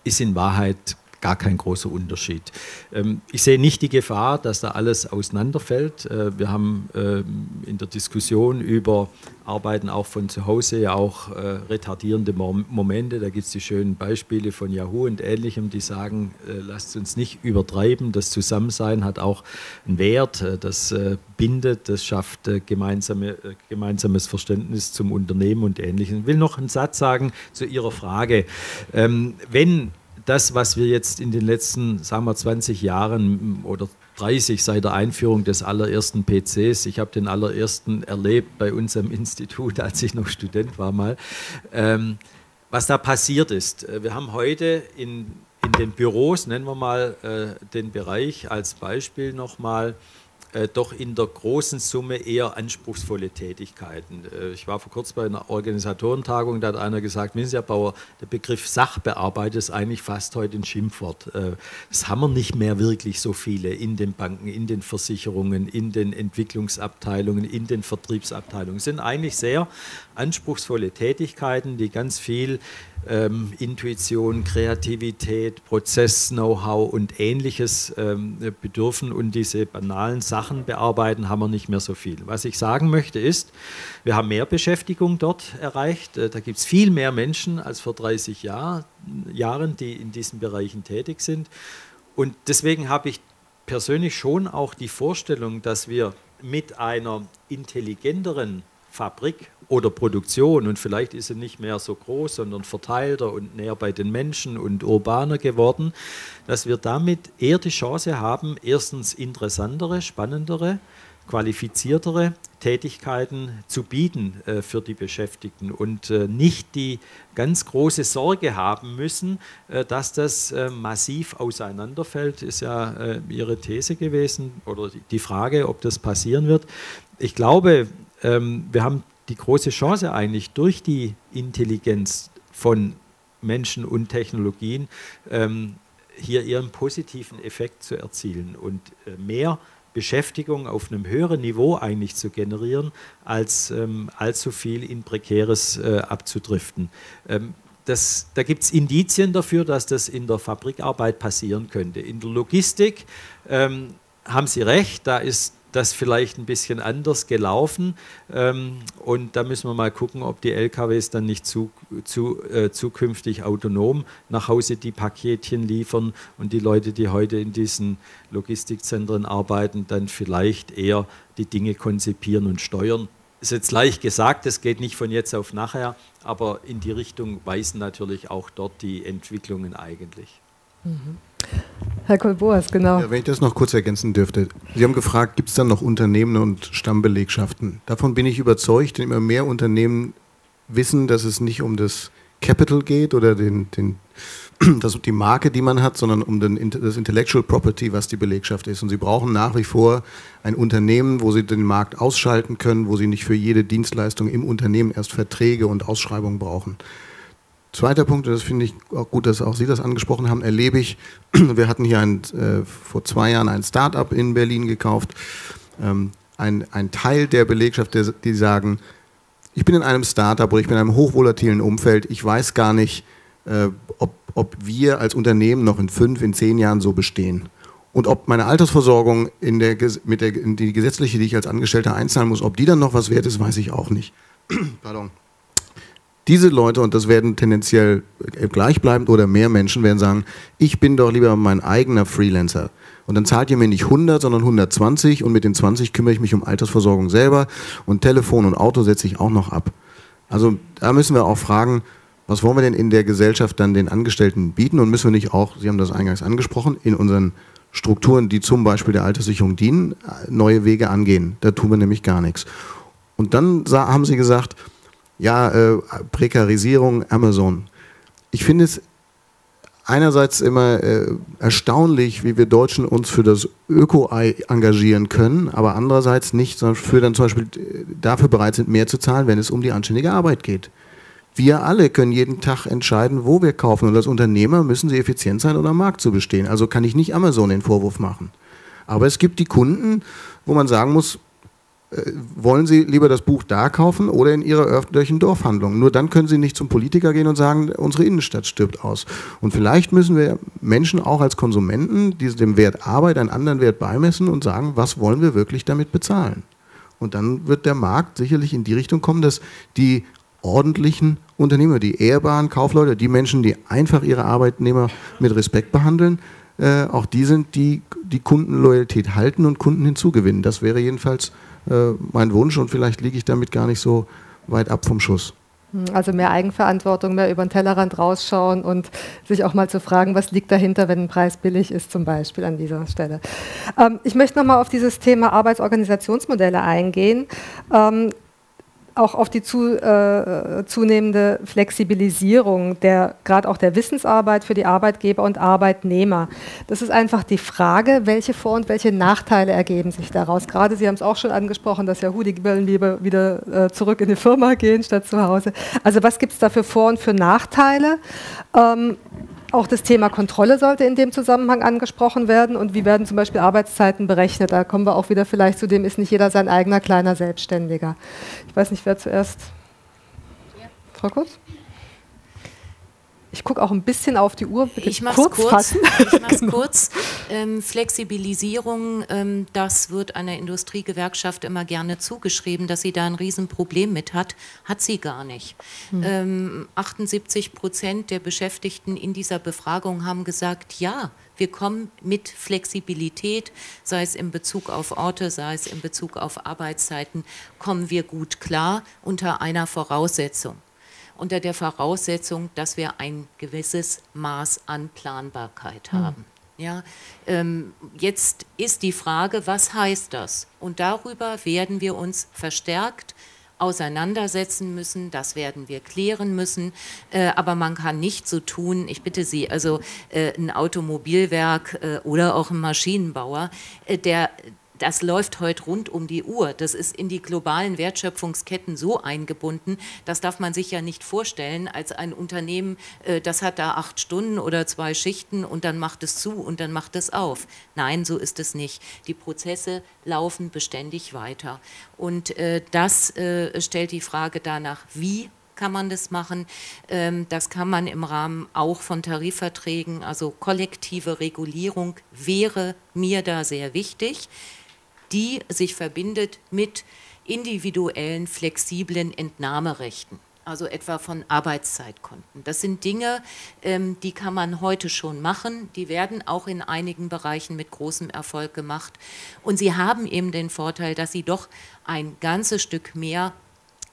ist in Wahrheit gar kein großer Unterschied. Ähm, ich sehe nicht die Gefahr, dass da alles auseinanderfällt. Äh, wir haben ähm, in der Diskussion über Arbeiten auch von zu Hause ja auch äh, retardierende Momente. Da gibt es die schönen Beispiele von Yahoo und Ähnlichem, die sagen, äh, lasst uns nicht übertreiben. Das Zusammensein hat auch einen Wert, das bindet, das schafft gemeinsame, gemeinsames Verständnis zum Unternehmen und Ähnlichem. Ich will noch einen Satz sagen zu Ihrer Frage. Ähm, wenn das, was wir jetzt in den letzten, sagen wir, 20 Jahren oder 30 seit der Einführung des allerersten PCs. Ich habe den allerersten erlebt bei uns am <laughs> Institut, als ich noch Student war mal. Ähm, was da passiert ist. Äh, wir haben heute in, in den Büros, nennen wir mal äh, den Bereich als Beispiel nochmal, äh, doch in der großen Summe eher anspruchsvolle Tätigkeiten. Äh, ich war vor kurzem bei einer Organisatorentagung, da hat einer gesagt, Herr Bauer, der Begriff Sachbearbeiter ist eigentlich fast heute ein Schimpfwort. Äh, das haben wir nicht mehr wirklich so viele in den Banken, in den Versicherungen, in den Entwicklungsabteilungen, in den Vertriebsabteilungen. Es sind eigentlich sehr anspruchsvolle Tätigkeiten, die ganz viel ähm, Intuition, Kreativität, Prozess-Know-how und ähnliches ähm, bedürfen und diese banalen Sachen bearbeiten, haben wir nicht mehr so viel. Was ich sagen möchte ist, wir haben mehr Beschäftigung dort erreicht. Äh, da gibt es viel mehr Menschen als vor 30 Jahr, Jahren, die in diesen Bereichen tätig sind. Und deswegen habe ich persönlich schon auch die Vorstellung, dass wir mit einer intelligenteren Fabrik oder Produktion und vielleicht ist sie nicht mehr so groß, sondern verteilter und näher bei den Menschen und urbaner geworden, dass wir damit eher die Chance haben, erstens interessantere, spannendere, qualifiziertere Tätigkeiten zu bieten äh, für die Beschäftigten und äh, nicht die ganz große Sorge haben müssen, äh, dass das äh, massiv auseinanderfällt, ist ja äh, Ihre These gewesen oder die Frage, ob das passieren wird. Ich glaube, ähm, wir haben die große Chance eigentlich durch die Intelligenz von Menschen und Technologien ähm, hier ihren positiven Effekt zu erzielen und äh, mehr Beschäftigung auf einem höheren Niveau eigentlich zu generieren, als ähm, allzu viel in Prekäres äh, abzudriften. Ähm, das, da gibt es Indizien dafür, dass das in der Fabrikarbeit passieren könnte. In der Logistik ähm, haben Sie recht, da ist das vielleicht ein bisschen anders gelaufen. Ähm, und da müssen wir mal gucken, ob die LKWs dann nicht zu, zu, äh, zukünftig autonom nach Hause die Paketchen liefern und die Leute, die heute in diesen Logistikzentren arbeiten, dann vielleicht eher die Dinge konzipieren und steuern. Ist jetzt leicht gesagt, das geht nicht von jetzt auf nachher, aber in die Richtung weisen natürlich auch dort die Entwicklungen eigentlich. Mhm. Herr Kolboas, genau. Ja, wenn ich das noch kurz ergänzen dürfte. Sie haben gefragt, gibt es dann noch Unternehmen und Stammbelegschaften? Davon bin ich überzeugt, denn immer mehr Unternehmen wissen, dass es nicht um das Capital geht oder den, den, <clears throat> das, die Marke, die man hat, sondern um den, das Intellectual Property, was die Belegschaft ist. Und sie brauchen nach wie vor ein Unternehmen, wo sie den Markt ausschalten können, wo sie nicht für jede Dienstleistung im Unternehmen erst Verträge und Ausschreibungen brauchen. Zweiter Punkt, und das finde ich auch gut, dass auch Sie das angesprochen haben, erlebe ich, <clears throat> wir hatten hier ein, äh, vor zwei Jahren ein Start-up in Berlin gekauft, ähm, ein, ein Teil der Belegschaft, der, die sagen, ich bin in einem Start-up oder ich bin in einem hochvolatilen Umfeld, ich weiß gar nicht, äh, ob, ob wir als Unternehmen noch in fünf, in zehn Jahren so bestehen. Und ob meine Altersversorgung in der, mit der, in die gesetzliche, die ich als Angestellter einzahlen muss, ob die dann noch was wert ist, weiß ich auch nicht. <clears throat> Pardon. Diese Leute, und das werden tendenziell gleichbleibend oder mehr Menschen, werden sagen, ich bin doch lieber mein eigener Freelancer. Und dann zahlt ihr mir nicht 100, sondern 120 und mit den 20 kümmere ich mich um Altersversorgung selber und Telefon und Auto setze ich auch noch ab. Also da müssen wir auch fragen, was wollen wir denn in der Gesellschaft dann den Angestellten bieten und müssen wir nicht auch, Sie haben das eingangs angesprochen, in unseren Strukturen, die zum Beispiel der Alterssicherung dienen, neue Wege angehen. Da tun wir nämlich gar nichts. Und dann haben Sie gesagt, ja, äh, Prekarisierung, Amazon. Ich finde es einerseits immer äh, erstaunlich, wie wir Deutschen uns für das Öko-Ei engagieren können, aber andererseits nicht, für dann zum Beispiel äh, dafür bereit sind, mehr zu zahlen, wenn es um die anständige Arbeit geht. Wir alle können jeden Tag entscheiden, wo wir kaufen. Und als Unternehmer müssen sie effizient sein oder am Markt zu bestehen. Also kann ich nicht Amazon den Vorwurf machen. Aber es gibt die Kunden, wo man sagen muss, wollen Sie lieber das Buch da kaufen oder in Ihrer örtlichen Dorfhandlung? Nur dann können Sie nicht zum Politiker gehen und sagen, unsere Innenstadt stirbt aus. Und vielleicht müssen wir Menschen auch als Konsumenten dem Wert Arbeit einen anderen Wert beimessen und sagen, was wollen wir wirklich damit bezahlen? Und dann wird der Markt sicherlich in die Richtung kommen, dass die ordentlichen Unternehmer, die ehrbaren Kaufleute, die Menschen, die einfach ihre Arbeitnehmer mit Respekt behandeln, äh, auch die sind, die die Kundenloyalität halten und Kunden hinzugewinnen. Das wäre jedenfalls äh, mein Wunsch und vielleicht liege ich damit gar nicht so weit ab vom Schuss. Hm, also mehr Eigenverantwortung, mehr über den Tellerrand rausschauen und sich auch mal zu fragen, was liegt dahinter, wenn ein Preis billig ist, zum Beispiel an dieser Stelle. Ähm, ich möchte nochmal auf dieses Thema Arbeitsorganisationsmodelle eingehen. Ähm, auch auf die zu, äh, zunehmende Flexibilisierung der gerade auch der Wissensarbeit für die Arbeitgeber und Arbeitnehmer. Das ist einfach die Frage, welche Vor- und welche Nachteile ergeben sich daraus. Gerade Sie haben es auch schon angesprochen, dass Yahoo, die wollen lieber wieder äh, zurück in die Firma gehen statt zu Hause. Also was gibt es da für Vor- und für Nachteile? Ähm, auch das Thema Kontrolle sollte in dem Zusammenhang angesprochen werden und wie werden zum Beispiel Arbeitszeiten berechnet. Da kommen wir auch wieder vielleicht zu dem, ist nicht jeder sein eigener kleiner Selbstständiger. Ich weiß nicht, wer zuerst. Ja. Frau Kurz? Ich gucke auch ein bisschen auf die Uhr. Bitte ich mache es kurz. Ich mach's <laughs> genau. kurz. Ähm, Flexibilisierung, ähm, das wird einer Industriegewerkschaft immer gerne zugeschrieben, dass sie da ein Riesenproblem mit hat. Hat sie gar nicht. Hm. Ähm, 78 Prozent der Beschäftigten in dieser Befragung haben gesagt, ja, wir kommen mit Flexibilität, sei es in Bezug auf Orte, sei es in Bezug auf Arbeitszeiten, kommen wir gut klar unter einer Voraussetzung unter der Voraussetzung, dass wir ein gewisses Maß an Planbarkeit hm. haben. Ja, ähm, jetzt ist die Frage, was heißt das? Und darüber werden wir uns verstärkt auseinandersetzen müssen, das werden wir klären müssen, äh, aber man kann nicht so tun, ich bitte Sie, also äh, ein Automobilwerk äh, oder auch ein Maschinenbauer, äh, der das läuft heute rund um die Uhr. Das ist in die globalen Wertschöpfungsketten so eingebunden, das darf man sich ja nicht vorstellen als ein Unternehmen, äh, das hat da acht Stunden oder zwei Schichten und dann macht es zu und dann macht es auf. Nein, so ist es nicht. Die Prozesse laufen beständig weiter. Und äh, das äh, stellt die Frage danach, wie kann man das machen. Ähm, das kann man im Rahmen auch von Tarifverträgen, also kollektive Regulierung wäre mir da sehr wichtig die sich verbindet mit individuellen, flexiblen Entnahmerechten also etwa von Arbeitszeitkonten. Das sind Dinge, ähm, die kann man heute schon machen. Die werden auch in einigen Bereichen mit großem Erfolg gemacht. Und sie haben eben den Vorteil, dass sie doch ein ganzes Stück mehr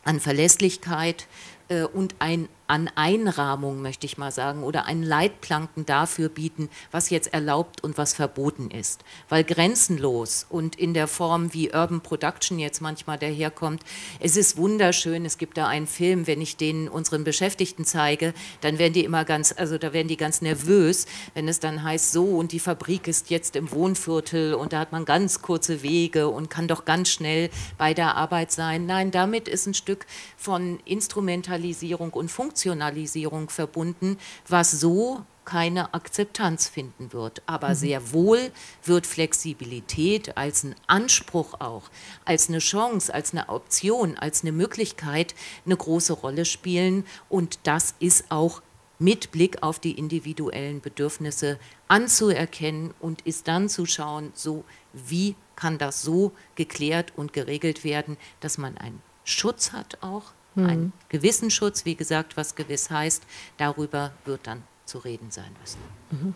an Verlässlichkeit äh, und ein an Einrahmung, möchte ich mal sagen, oder einen Leitplanken dafür bieten, was jetzt erlaubt und was verboten ist. Weil grenzenlos und in der Form, wie Urban Production jetzt manchmal daherkommt, es ist wunderschön, es gibt da einen Film, wenn ich den unseren Beschäftigten zeige, dann werden die immer ganz, also da werden die ganz nervös, wenn es dann heißt, so und die Fabrik ist jetzt im Wohnviertel und da hat man ganz kurze Wege und kann doch ganz schnell bei der Arbeit sein. Nein, damit ist ein Stück von Instrumentalisierung und Funktion Funktionalisierung verbunden, was so keine Akzeptanz finden wird. Aber mhm. sehr wohl wird Flexibilität als ein Anspruch auch, als eine Chance, als eine Option, als eine Möglichkeit eine große Rolle spielen. Und das ist auch mit Blick auf die individuellen Bedürfnisse anzuerkennen und ist dann zu schauen, so wie kann das so geklärt und geregelt werden, dass man einen Schutz hat auch mhm. einen gewissen Schutz, wie gesagt, was gewiss heißt, darüber wird dann zu reden sein müssen. Mhm.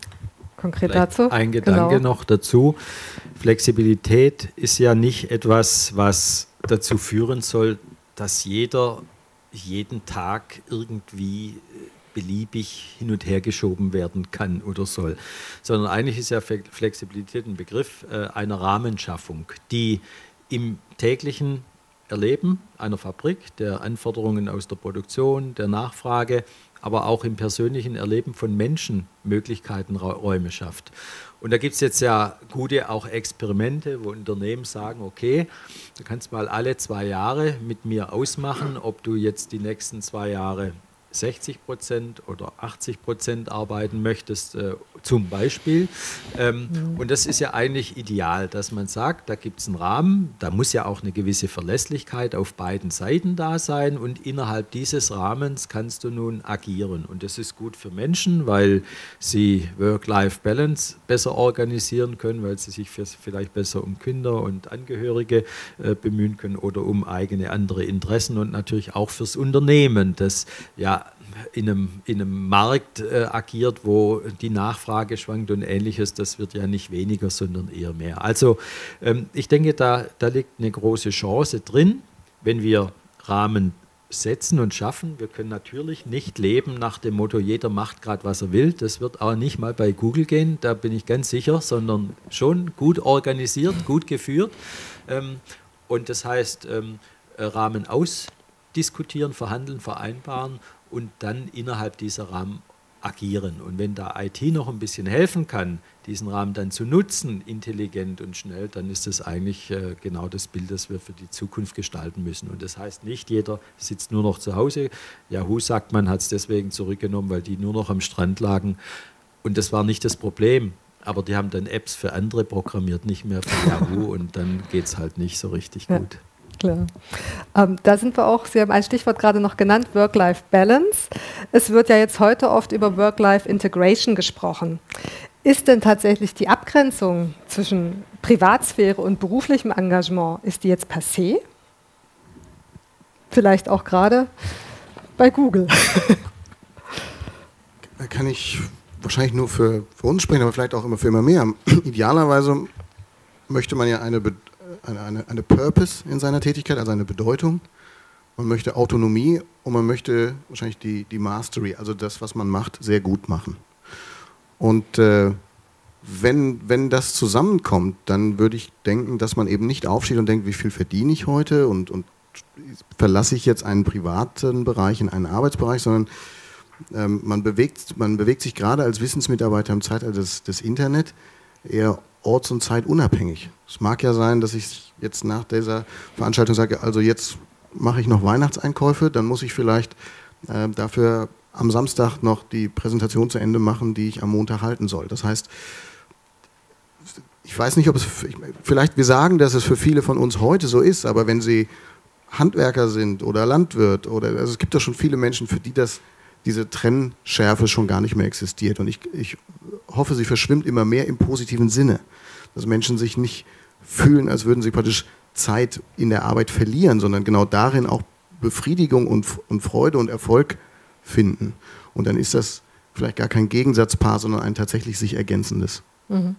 Konkret Vielleicht dazu? Ein Gedanke genau. noch dazu. Flexibilität ist ja nicht etwas, was dazu führen soll, dass jeder jeden Tag irgendwie äh, beliebig hin und her geschoben werden kann oder soll, sondern eigentlich ist ja Flexibilität ein Begriff äh, einer Rahmenschaffung, die im täglichen Erleben einer Fabrik, der Anforderungen aus der Produktion, der Nachfrage, aber auch im persönlichen Erleben von Menschen Möglichkeiten, Räume schafft. Und da gibt es jetzt ja gute auch Experimente, wo Unternehmen sagen, okay, du kannst mal alle zwei Jahre mit mir ausmachen, ob du jetzt die nächsten zwei Jahre 60 Prozent oder 80 Prozent arbeiten möchtest, äh, zum Beispiel. Ähm, mhm. Und das ist ja eigentlich ideal, dass man sagt, da gibt es einen Rahmen, da muss ja auch eine gewisse Verlässlichkeit auf beiden Seiten da sein und innerhalb dieses Rahmens kannst du nun agieren. Und das ist gut für Menschen, weil sie Work-Life-Balance besser organisieren können, weil sie sich vielleicht besser um Kinder und Angehörige äh, bemühen können oder um eigene andere Interessen und natürlich auch fürs Unternehmen, das ja in einem, in einem Markt äh, agiert, wo die Nachfrage schwankt und ähnliches, das wird ja nicht weniger, sondern eher mehr. Also ähm, ich denke, da, da liegt eine große Chance drin, wenn wir Rahmen setzen und schaffen. Wir können natürlich nicht leben nach dem Motto, jeder macht gerade, was er will. Das wird auch nicht mal bei Google gehen, da bin ich ganz sicher, sondern schon gut organisiert, gut geführt. Ähm, und das heißt, ähm, Rahmen ausdiskutieren, verhandeln, vereinbaren und dann innerhalb dieser Rahmen agieren. Und wenn da IT noch ein bisschen helfen kann, diesen Rahmen dann zu nutzen, intelligent und schnell, dann ist das eigentlich äh, genau das Bild, das wir für die Zukunft gestalten müssen. Und das heißt nicht, jeder sitzt nur noch zu Hause. Yahoo sagt man, hat es deswegen zurückgenommen, weil die nur noch am Strand lagen. Und das war nicht das Problem. Aber die haben dann Apps für andere programmiert, nicht mehr für Yahoo. <laughs> Und dann geht es halt nicht so richtig ja. gut. Klar. Ähm, da sind wir auch, Sie haben ein Stichwort gerade noch genannt, Work-Life-Balance. Es wird ja jetzt heute oft über Work-Life-Integration gesprochen. Ist denn tatsächlich die Abgrenzung zwischen Privatsphäre und beruflichem Engagement, ist die jetzt passé? Vielleicht auch gerade bei Google. Da kann ich wahrscheinlich nur für, für uns sprechen, aber vielleicht auch immer für immer mehr. Idealerweise möchte man ja eine, eine, eine, eine Purpose in seiner Tätigkeit, also eine Bedeutung. Man möchte Autonomie und man möchte wahrscheinlich die, die Mastery, also das, was man macht, sehr gut machen. Und äh, wenn, wenn das zusammenkommt, dann würde ich denken, dass man eben nicht aufsteht und denkt, wie viel verdiene ich heute und, und verlasse ich jetzt einen privaten Bereich in einen Arbeitsbereich, sondern ähm, man, bewegt, man bewegt sich gerade als Wissensmitarbeiter im Zeitalter des, des Internet eher orts- und zeitunabhängig. Es mag ja sein, dass ich jetzt nach dieser Veranstaltung sage, also jetzt mache ich noch Weihnachtseinkäufe, dann muss ich vielleicht äh, dafür am Samstag noch die Präsentation zu Ende machen, die ich am Montag halten soll. Das heißt, ich weiß nicht, ob es, vielleicht wir sagen, dass es für viele von uns heute so ist, aber wenn sie Handwerker sind oder Landwirt oder, also es gibt doch schon viele Menschen, für die das, diese Trennschärfe schon gar nicht mehr existiert. Und ich, ich hoffe, sie verschwimmt immer mehr im positiven Sinne, dass Menschen sich nicht fühlen, als würden sie praktisch Zeit in der Arbeit verlieren, sondern genau darin auch Befriedigung und, und Freude und Erfolg finden. Und dann ist das vielleicht gar kein Gegensatzpaar, sondern ein tatsächlich sich ergänzendes. Mhm.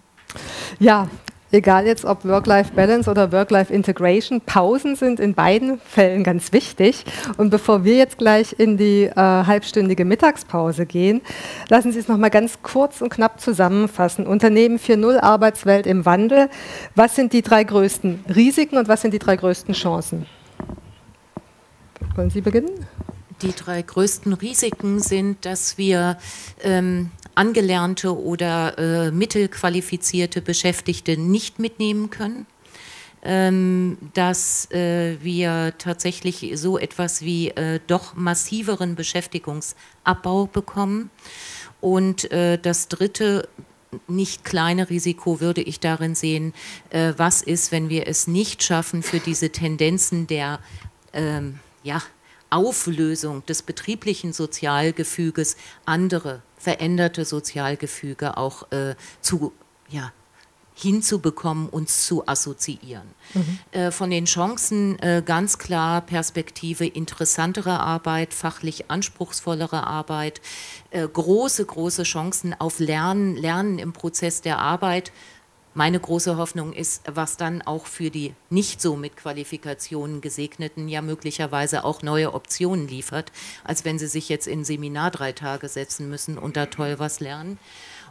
Ja, egal jetzt ob Work-Life-Balance oder Work-Life-Integration, Pausen sind in beiden Fällen ganz wichtig. Und bevor wir jetzt gleich in die äh, halbstündige Mittagspause gehen, lassen Sie es nochmal ganz kurz und knapp zusammenfassen. Unternehmen 4.0 Arbeitswelt im Wandel. Was sind die drei größten Risiken und was sind die drei größten Chancen? Wollen Sie beginnen? Die drei größten Risiken sind, dass wir ähm, angelernte oder äh, mittelqualifizierte Beschäftigte nicht mitnehmen können. Ähm, dass äh, wir tatsächlich so etwas wie äh, doch massiveren Beschäftigungsabbau bekommen. Und äh, das dritte nicht kleine Risiko würde ich darin sehen, äh, was ist, wenn wir es nicht schaffen, für diese Tendenzen der ähm, ja, Auflösung des betrieblichen Sozialgefüges andere veränderte Sozialgefüge auch äh, zu, ja, hinzubekommen, uns zu assoziieren. Mhm. Äh, von den Chancen äh, ganz klar Perspektive interessantere Arbeit, fachlich anspruchsvollere Arbeit, äh, große, große Chancen auf Lernen, Lernen im Prozess der Arbeit, meine große Hoffnung ist, was dann auch für die nicht so mit Qualifikationen gesegneten ja möglicherweise auch neue Optionen liefert, als wenn sie sich jetzt in Seminar drei Tage setzen müssen und da toll was lernen.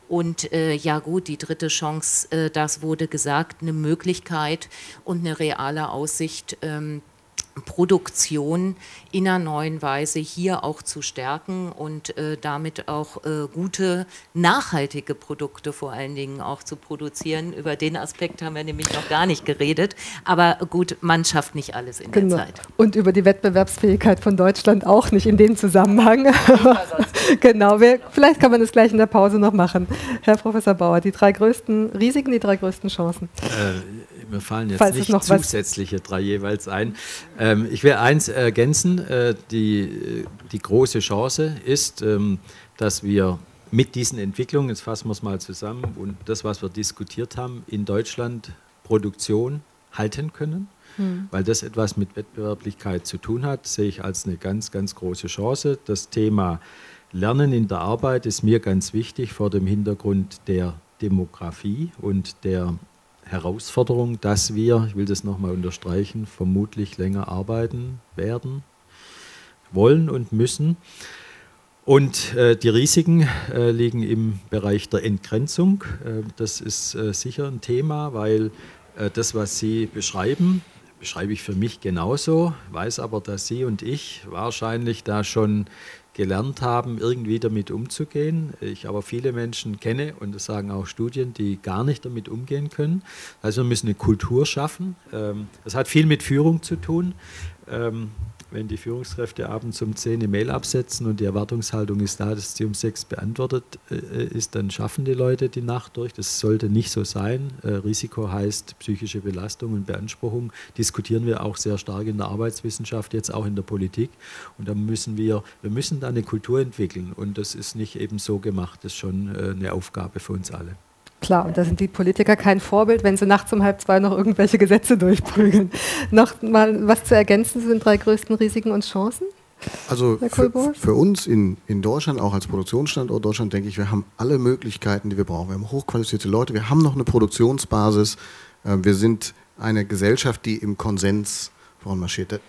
Und äh, ja gut, die dritte Chance, äh, das wurde gesagt, eine Möglichkeit und eine reale Aussicht, ähm, Produktion in einer neuen Weise hier auch zu stärken und äh, damit auch äh, gute, nachhaltige Produkte vor allen Dingen auch zu produzieren. Über den Aspekt haben wir nämlich noch gar nicht geredet. Aber gut, man schafft nicht alles in genau. der Zeit. Und über die Wettbewerbsfähigkeit von Deutschland auch nicht in dem Zusammenhang. <laughs> genau, wir, vielleicht kann man das gleich in der Pause noch machen. Herr Professor Bauer, die drei größten Risiken, die drei größten Chancen. Äh, mir fallen jetzt Falls nicht zusätzliche drei jeweils ein. Ähm, ich will eins ergänzen. Äh, die, die große Chance ist, ähm, dass wir mit diesen Entwicklungen, jetzt fassen wir es mal zusammen, und das, was wir diskutiert haben, in Deutschland Produktion halten können. Hm. Weil das etwas mit Wettbewerblichkeit zu tun hat, sehe ich als eine ganz, ganz große Chance. Das Thema Lernen in der Arbeit ist mir ganz wichtig vor dem Hintergrund der Demografie und der Herausforderung, dass wir, ich will das nochmal unterstreichen, vermutlich länger arbeiten werden, wollen und müssen. Und äh, die Risiken äh, liegen im Bereich der Entgrenzung. Äh, das ist äh, sicher ein Thema, weil äh, das, was Sie beschreiben, beschreibe ich für mich genauso, weiß aber, dass Sie und ich wahrscheinlich da schon gelernt haben, irgendwie damit umzugehen. Ich aber viele Menschen kenne, und das sagen auch Studien, die gar nicht damit umgehen können. Also wir müssen eine Kultur schaffen. Ähm, das hat viel mit Führung zu tun. Wenn die Führungskräfte abends um 10 eine Mail absetzen und die Erwartungshaltung ist da, dass sie um 6 beantwortet äh, ist, dann schaffen die Leute die Nacht durch. Das sollte nicht so sein. Äh, Risiko heißt psychische Belastung und Beanspruchung. Diskutieren wir auch sehr stark in der Arbeitswissenschaft, jetzt auch in der Politik. Und da müssen wir, wir müssen da eine Kultur entwickeln. Und das ist nicht eben so gemacht. Das ist schon äh, eine Aufgabe für uns alle. Klar, und da sind die Politiker kein Vorbild, wenn sie nachts um halb zwei noch irgendwelche Gesetze durchprügeln. <laughs> noch mal was zu ergänzen zu den drei größten Risiken und Chancen? Also für, für, uns in, in Deutschland, auch als Produktionsstandort Deutschland, denke ich, wir haben alle Möglichkeiten, die wir brauchen. Wir haben hochqualifizierte Leute, wir haben noch eine Produktionsbasis, äh, wir sind eine Gesellschaft, die im Konsens voranmarschiert.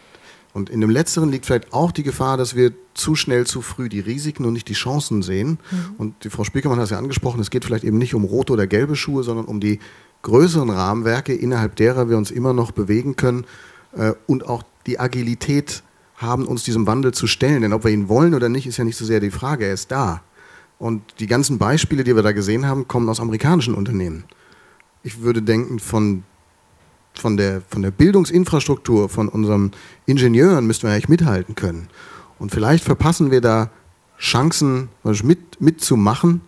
Und in dem Letzteren liegt vielleicht auch die Gefahr, dass wir zu schnell, zu früh die Risiken und nicht die Chancen sehen. Mhm. Und die Frau Spiekermann hat es ja angesprochen, es geht vielleicht eben nicht um rote oder gelbe Schuhe, sondern um die größeren Rahmenwerke, innerhalb derer wir uns immer noch bewegen können äh, und auch die Agilität haben, uns diesem Wandel zu stellen. Denn ob wir ihn wollen oder nicht, ist ja nicht so sehr die Frage, er ist da. Und die ganzen Beispiele, die wir da gesehen haben, kommen aus amerikanischen Unternehmen ich würde denken, von, von, der, von der Bildungsinfrastruktur, von unseren Ingenieuren müssten wir eigentlich mithalten können. Und vielleicht verpassen wir da Chancen, mit, mitzumachen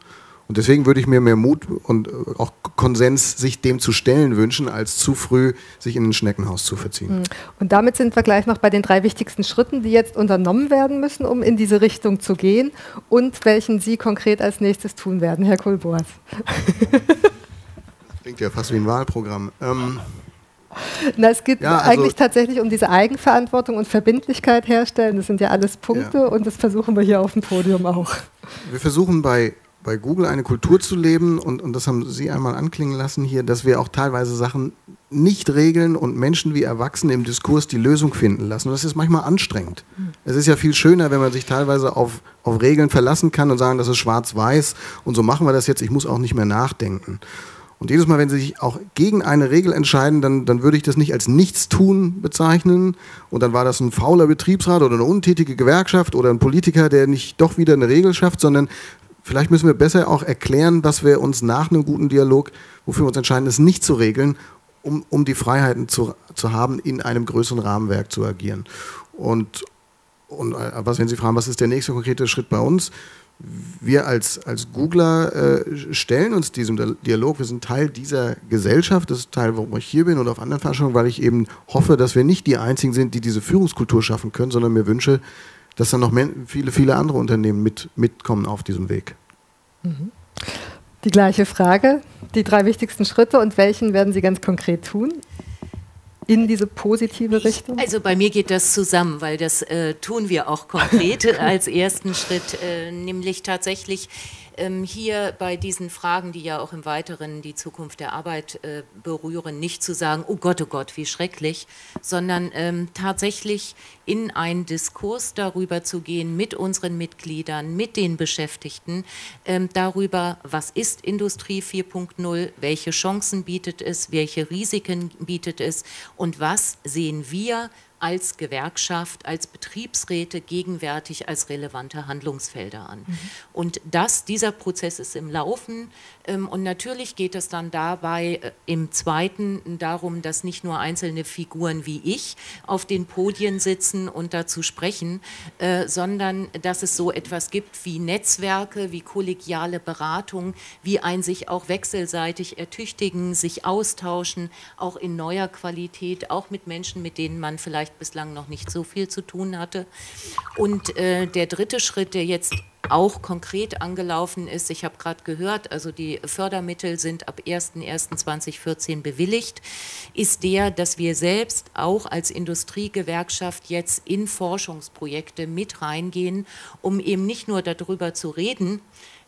und deswegen würde ich mir mehr Mut und äh, auch Konsens, sich dem zu stellen wünschen, als zu früh sich in ein Schneckenhaus zu verziehen. Hm. Und damit sind wir gleich noch bei den drei wichtigsten Schritten, die jetzt unternommen werden müssen, um in diese Richtung zu gehen und welchen Sie konkret als nächstes tun werden, Herr Kohlboas. Klingt ja fast wie ein Wahlprogramm. Ähm na, es geht ja, also eigentlich tatsächlich um diese Eigenverantwortung und Verbindlichkeit herstellen. Das sind ja alles Punkte ja. und das versuchen wir hier auf dem Podium auch. Wir versuchen bei bei Google eine Kultur zu leben, und, und das haben Sie einmal anklingen lassen hier, dass wir auch teilweise Sachen nicht regeln und Menschen wie Erwachsene im Diskurs die Lösung finden lassen. Und das ist manchmal anstrengend. Es ist ja viel schöner, wenn man sich teilweise auf, auf Regeln verlassen kann und sagen, das ist schwarz-weiß und so machen wir das jetzt, ich muss auch nicht mehr nachdenken. Und jedes Mal, wenn Sie sich auch gegen eine Regel entscheiden, dann, dann würde ich das nicht als Nichtstun bezeichnen. Und dann war das ein fauler Betriebsrat oder eine untätige Gewerkschaft oder ein Politiker, der nicht doch wieder eine Regel schafft, sondern vielleicht müssen wir besser auch erklären, was wir uns nach einem guten Dialog, wofür wir uns entscheiden, es nicht zu regeln, um, um die Freiheiten zu, zu haben, in einem größeren Rahmenwerk zu agieren. Und, und äh, was, wenn Sie fragen, was ist der nächste konkrete Schritt bei uns? Wir als, als Googler äh, stellen uns diesem Dialog, wir sind Teil dieser Gesellschaft, das ist Teil, warum ich hier bin und auf anderen Veranstaltungen, weil ich eben hoffe, dass wir nicht die Einzigen sind, die diese Führungskultur schaffen können, sondern mir wünsche, dass dann noch viele, viele andere Unternehmen mit, mitkommen auf diesem Weg. Mhm. Die gleiche Frage, die drei wichtigsten Schritte und welchen werden Sie ganz konkret tun? In diese positive Richtung? Also bei mir geht das zusammen, weil das äh, tun wir auch konkret <laughs> als ersten Schritt, äh, nämlich tatsächlich hier bei diesen Fragen, die ja auch im Weiteren die Zukunft der Arbeit äh, berühren, nicht zu sagen, oh Gott, oh Gott, wie schrecklich, sondern ähm, tatsächlich in einen Diskurs darüber zu gehen mit unseren Mitgliedern, mit den Beschäftigten, ähm, darüber, was ist Industrie 4.0, welche Chancen bietet es, welche Risiken bietet es und was sehen wir als Gewerkschaft, als Betriebsräte gegenwärtig als relevante Handlungsfelder an. Mhm. Und das, dieser Prozess ist im Laufen. Ähm, und natürlich geht es dann dabei äh, im Zweiten darum, dass nicht nur einzelne Figuren wie ich auf den Podien sitzen und dazu sprechen, äh, sondern dass es so etwas gibt wie Netzwerke, wie kollegiale Beratung, wie ein sich auch wechselseitig ertüchtigen, sich austauschen, auch in neuer Qualität, auch mit Menschen, mit denen man vielleicht vielleicht bislang noch nicht so viel zu tun hatte. Und äh, der dritte Schritt, der jetzt auch konkret angelaufen ist, ich habe gerade gehört, also die Fördermittel sind ab 01.01.2014 bewilligt, ist der, dass wir selbst auch als Industriegewerkschaft jetzt in Forschungsprojekte mit reingehen, um eben nicht nur darüber zu reden,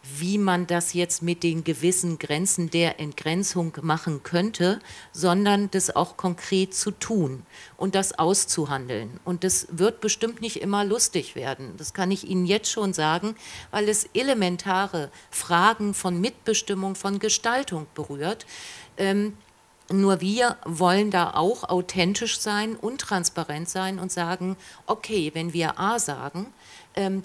wie man das jetzt mit den gewissen Grenzen der Entgrenzung machen könnte, sondern das auch konkret zu tun und das auszuhandeln. Und das wird bestimmt nicht immer lustig werden. Das kann ich Ihnen jetzt schon sagen, weil es elementare Fragen von Mitbestimmung, von Gestaltung berührt. Ähm, nur wir wollen da auch authentisch sein und transparent sein und sagen, okay, wenn wir A sagen,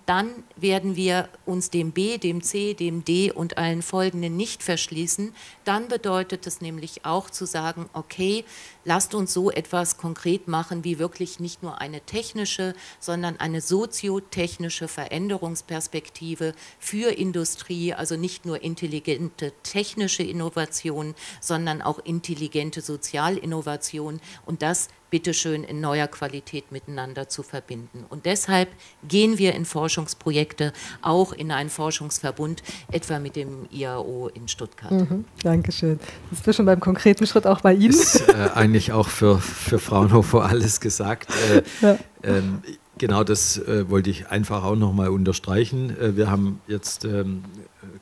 dann werden wir uns dem B, dem C, dem D und allen folgenden nicht verschließen. Dann bedeutet es nämlich auch zu sagen, okay, lasst uns so etwas konkret machen, wie wirklich nicht nur eine technische, sondern eine soziotechnische Veränderungsperspektive für Industrie, also nicht nur intelligente technische Innovation, sondern auch intelligente Sozialinnovation und das bitteschön in neuer Qualität miteinander zu verbinden. Und deshalb gehen wir in Forschungsprojekte, auch in einen Forschungsverbund, etwa mit dem IAO in Stuttgart. Mhm, Dankeschön. Das ist schon beim konkreten Schritt auch bei Ihnen. Ist äh, eigentlich auch für, für Fraunhofer <laughs> alles gesagt. Äh, ja. ähm, genau das äh, wollte ich einfach auch nochmal unterstreichen. Äh, wir haben jetzt ähm,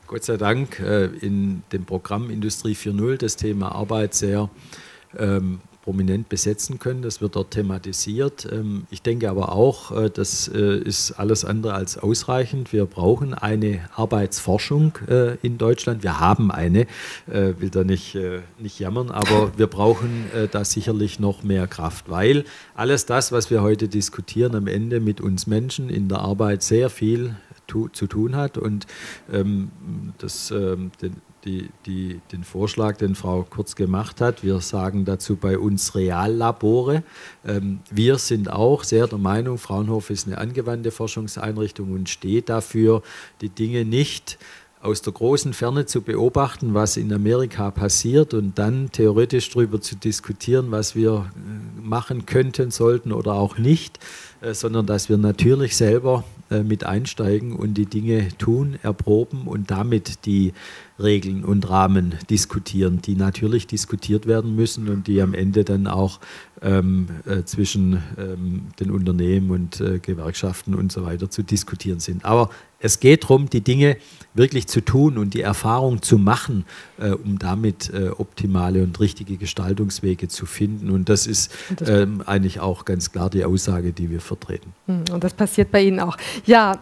Gott sei Dank äh, in dem Programm Industrie 4.0 das Thema Arbeit sehr ähm, prominent besetzen können. Das wird dort thematisiert. Ähm, ich denke aber auch, äh, das äh, ist alles andere als ausreichend. Wir brauchen eine Arbeitsforschung äh, in Deutschland. Wir haben eine, will da nicht, nicht jammern, aber wir brauchen da sicherlich noch mehr Kraft, weil alles das, was wir heute diskutieren, am Ende mit uns Menschen in der Arbeit sehr viel tu, zu tun hat. Und ähm, das, ähm, den, die, die, den Vorschlag, den Frau Kurz gemacht hat. Wir sagen dazu bei uns Reallabore. Ähm, wir sind auch sehr der Meinung, Fraunhofer ist eine angewandte Forschungseinrichtung und steht dafür, die Dinge nicht aus der großen Ferne zu beobachten, was in Amerika passiert und dann theoretisch darüber zu diskutieren, was wir äh, machen könnten, sollten oder auch nicht, äh, sondern dass wir natürlich selber äh, mit einsteigen und die Dinge tun, erproben und damit die Regeln und Rahmen diskutieren, die natürlich diskutiert werden müssen und die am Ende dann auch ähm, äh, zwischen ähm, den Unternehmen und äh, Gewerkschaften und so weiter zu diskutieren sind. Aber es geht darum, die Dinge wirklich zu tun und die Erfahrung zu machen, äh, um damit äh, optimale und richtige Gestaltungswege zu finden. Und das ist ähm, eigentlich auch ganz klar die Aussage, die wir vertreten. Hm, und das passiert bei Ihnen auch. Ja,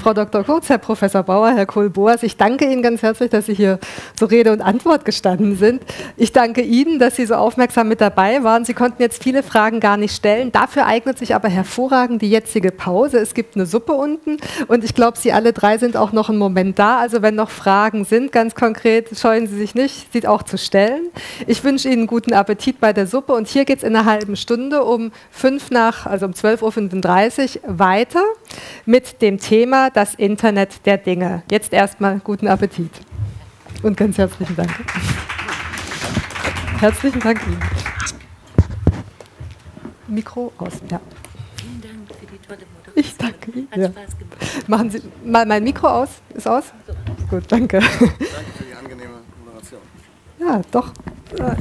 Frau Dr. Kurz, Herr Professor Bauer, Herr Kohl-Boas, ich danke Ihnen ganz herzlich, dass Sie hier zur Rede und Antwort gestanden sind. Ich danke Ihnen, dass Sie so aufmerksam mit dabei waren. Sie konnten jetzt viele Fragen gar nicht stellen. Dafür eignet sich aber hervorragend die jetzige Pause. Es gibt eine Suppe unten und ich glaube, Sie alle drei sind auch noch einen Moment da. Also wenn noch Fragen sind, ganz konkret, scheuen Sie sich nicht, sie auch zu stellen. Ich wünsche Ihnen guten Appetit bei der Suppe und hier geht es in einer halben Stunde um fünf nach, also um 12.35 Uhr weiter mit dem Thema das Internet der Dinge. Jetzt erstmal guten Appetit und ganz herzlichen Dank. Herzlichen Dank Ihnen. Mikro aus, ja. Vielen Dank für die tolle Moderation. Ich danke Ihnen. Hat Ja. Spaß gemacht. Machen Sie mal mein Mikro aus. Ist aus? Gut, danke. Danke für die <laughs> angenehme Moderation. Ja, doch. Sehen